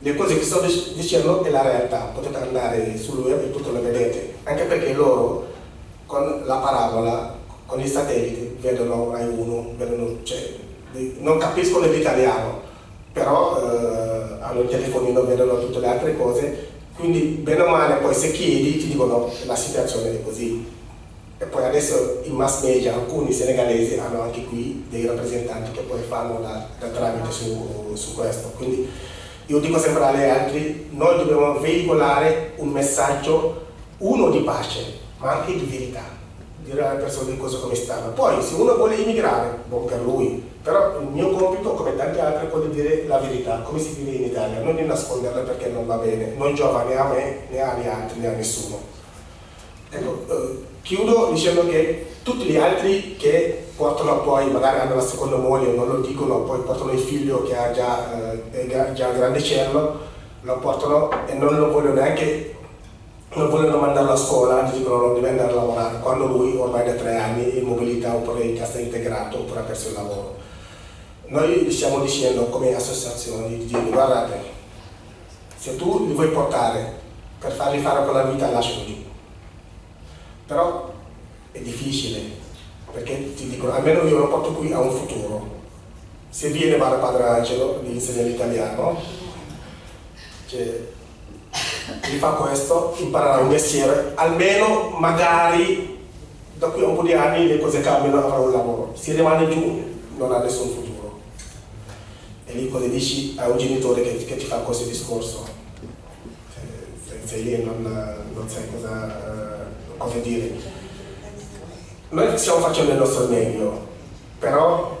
le cose che sto dicendo è la realtà, potete andare sul web e tutto lo vedete, anche perché loro con la parabola, con i satelliti, vedono Rai 1, vedono, cioè, non capiscono l'italiano, però eh, hanno il telefonino, vedono tutte le altre cose quindi bene o male poi se chiedi ti dicono la situazione è così. E poi adesso i mass media, alcuni senegalesi hanno anche qui dei rappresentanti che poi fanno da, da tramite su, su questo. Quindi io dico sempre agli altri, noi dobbiamo veicolare un messaggio, uno di pace, ma anche di verità, dire alle persone le cose come stanno. Poi se uno vuole immigrare, buon per lui, però il mio compito, come tanti altri, è quello di dire la verità, come si vive in Italia, non di nasconderla perché non va bene, non giova né a me, né agli altri, né a nessuno. Ecco, eh, chiudo dicendo che tutti gli altri che portano poi, magari hanno la seconda moglie, non lo dicono, poi portano il figlio che ha già, eh, è già grandicello, lo portano e non lo vogliono neanche non vogliono mandarlo a scuola, gli dicono non deve andare a lavorare, quando lui ormai da tre anni è in mobilità oppure in cassa integrato oppure ha perso il lavoro. Noi gli stiamo dicendo come associazione di dire guardate, se tu li vuoi portare per fargli fare quella vita lascialo giù. Però è difficile, perché ti dicono, almeno io lo porto qui a un futuro. Se viene va da Padre Angelo, gli insegna l'italiano, cioè, gli fa questo, imparerà un mestiere, almeno magari da qui a un po' di anni le cose cambiano, avrà un lavoro. Se rimane giù non ha nessun futuro. E lì cosa dici a un genitore che, che ti fa questo discorso? Se, sei lì e non, non, sai cosa, cosa dire. Noi stiamo facendo il nostro meglio, però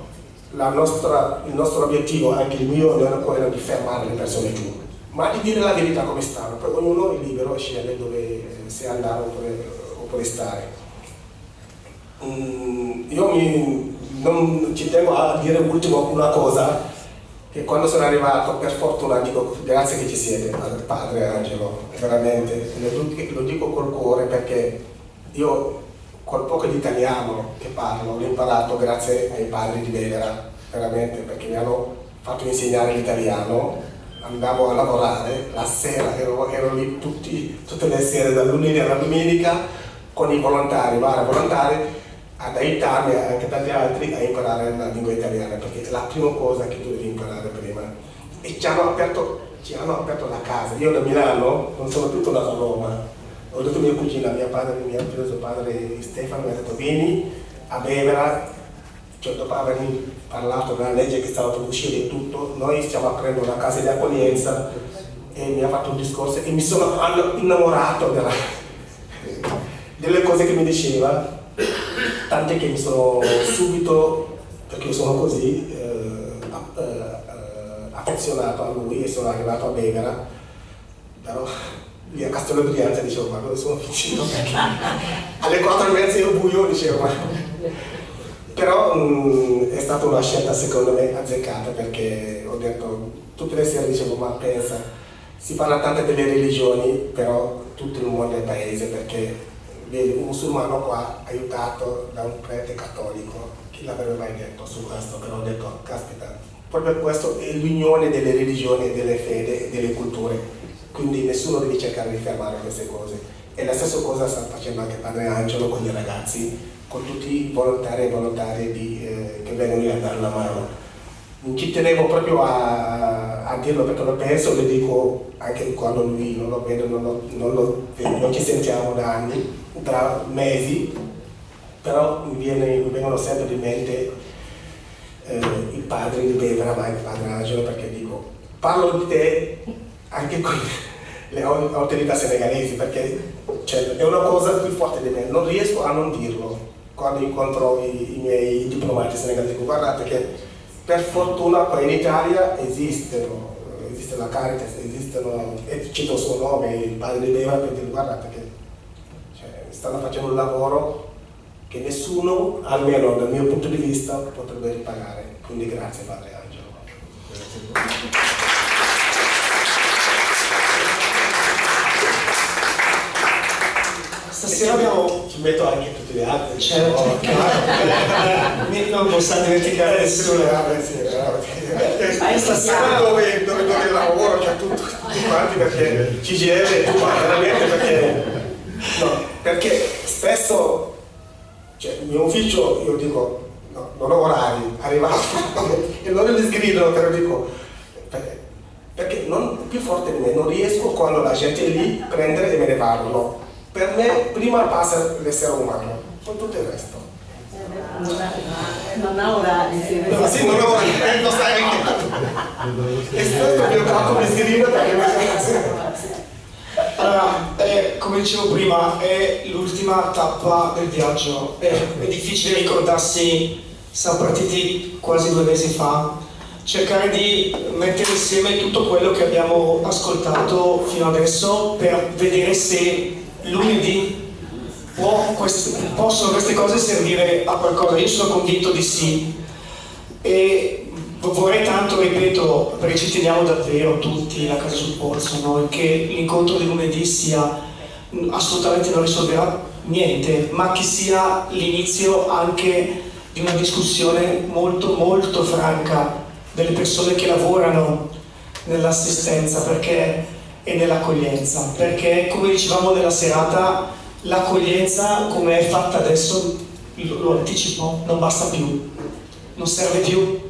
nostra, il nostro obiettivo, anche il mio, non è quello di fermare le persone giù, ma di dire la verità come stanno. Poi ognuno è libero a scegliere dove se andare oppure, oppure stare. Mm, io mi, non, ci tengo a dire ultimo una cosa che quando sono arrivato, per fortuna, dico grazie che ci siete, padre Angelo, veramente, lo dico col cuore perché io col poco di italiano che parlo l'ho imparato grazie ai padri di Venera, veramente, perché mi hanno fatto insegnare l'italiano, andavo a lavorare, la sera ero, ero lì tutti, tutte le sere, dal lunedì alla domenica, con i volontari, vari volontari, ad aiutarmi e anche tanti altri a imparare la lingua italiana perché la prima cosa che tu devi imparare e ci hanno aperto, ci hanno aperto la casa. Io da Milano non sono più tornato a Roma. Ho detto a mia cugina, mia padre, mio preso padre Stefano mi ha detto vieni a Bevera. Cioè dopo aver parlato della legge che stava per uscire e tutto noi stiamo aprendo una casa di accoglienza e mi ha fatto un discorso e mi sono innamorato della, delle cose che mi diceva. Tant'è che mi sono subito, perché sono così, affezionato a lui e sono arrivato a Bevera, però lì a Castello Brianza dicevo ma dove sono finito? *laughs* alle 4 e mezza io buio dicevo ma però mh, mm, è stata una scelta secondo me azzeccata perché ho detto tutte le sere dicevo ma pensa si parla tanto delle religioni però tutto il mondo è paese perché vedi un musulmano qua aiutato da un prete cattolico chi l'avrebbe mai detto su questo però ho detto caspita proprio questo è l'unione delle religioni delle fede e delle culture quindi nessuno deve cercare di fermare queste cose e la stessa cosa sta facendo anche Padre Angelo con i ragazzi con tutti i volontari e volontarie eh, che vengono lì a dare la mano. Ci tenevo proprio a, a, dirlo perché lo penso, lo dico anche quando lui non lo vedo, non, lo, non, lo, non ci sentiamo da anni, da mesi, però mi, viene, mi vengono sempre in mente eh, i padri di Bevera, ma il padre Angelo, perché dico, parlo di te anche con *laughs* le autorità senegalesi, perché cioè, è una cosa più forte di me, non riesco a non dirlo quando incontro i, i miei diplomati senegalesi, guardate che per fortuna qua in Italia esistono, esiste la Caritas, esistono, e cito il suo nome, il padre di Beva, per dire guardate che cioè, stanno facendo un lavoro che nessuno, almeno dal mio punto di vista, potrebbe ripagare. Quindi grazie padre Angelo. Grazie. Stasera abbiamo... Ci metto anche tutti gli altri. Certo, oh, chiaro. *laughs* non possiamo dimenticare nessuno. Ma stasera dove, dove, dove lavoro, cioè tutto, tutti quanti perché *laughs* CGL, tu veramente perché... No, perché spesso, cioè il mio ufficio, io dico, no, non ho orari, arrivato, *laughs* e loro li sgridano, però dico, perché, perché non, più forte di me, non riesco quando la gente è lì prendere e me ne vanno per me prima passa l'essere umano, poi tutto il resto. Non ha orari, sì. No, sì, non ho orari, eh, non stai anche. E questo il mio capo mi scrive perché mi allora, eh, come dicevo prima, è l'ultima tappa del viaggio. È, è, difficile ricordarsi, siamo partiti quasi due mesi fa, cercare di mettere insieme tutto quello che abbiamo ascoltato fino adesso per vedere se lunedì queste, possono queste cose servire a qualcosa? Io sono convinto di sì e vorrei tanto, ripeto, perché ci teniamo davvero tutti la casa sul polso, no? che l'incontro di lunedì sia assolutamente non risolverà niente, ma che sia l'inizio anche di una discussione molto molto franca delle persone che lavorano nell'assistenza, perché e nell'accoglienza, perché come dicevamo nella serata, l'accoglienza come è fatta adesso, lo anticipo, non basta più, non serve più.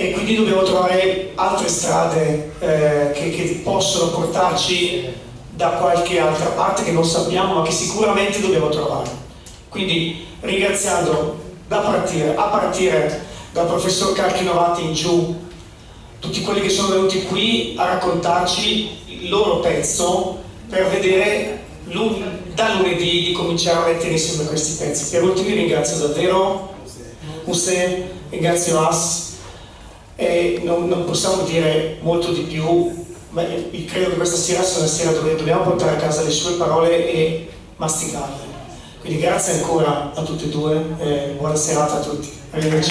E quindi dobbiamo trovare altre strade eh, che, che possono portarci da qualche altra parte che non sappiamo, ma che sicuramente dobbiamo trovare. Quindi ringraziando da partire, a partire dal professor Calchinovati in giù, tutti quelli che sono venuti qui a raccontarci il loro pezzo per vedere da lunedì di cominciare a mettere insieme questi pezzi. Per ultimo ringrazio davvero Hussein, ringrazio As e non, non, possiamo dire molto di più, ma credo che questa sera sia una sera dove dobbiamo portare a casa le sue parole e masticarle. Quindi grazie ancora a tutti e due e buona serata a tutti. Arrivederci.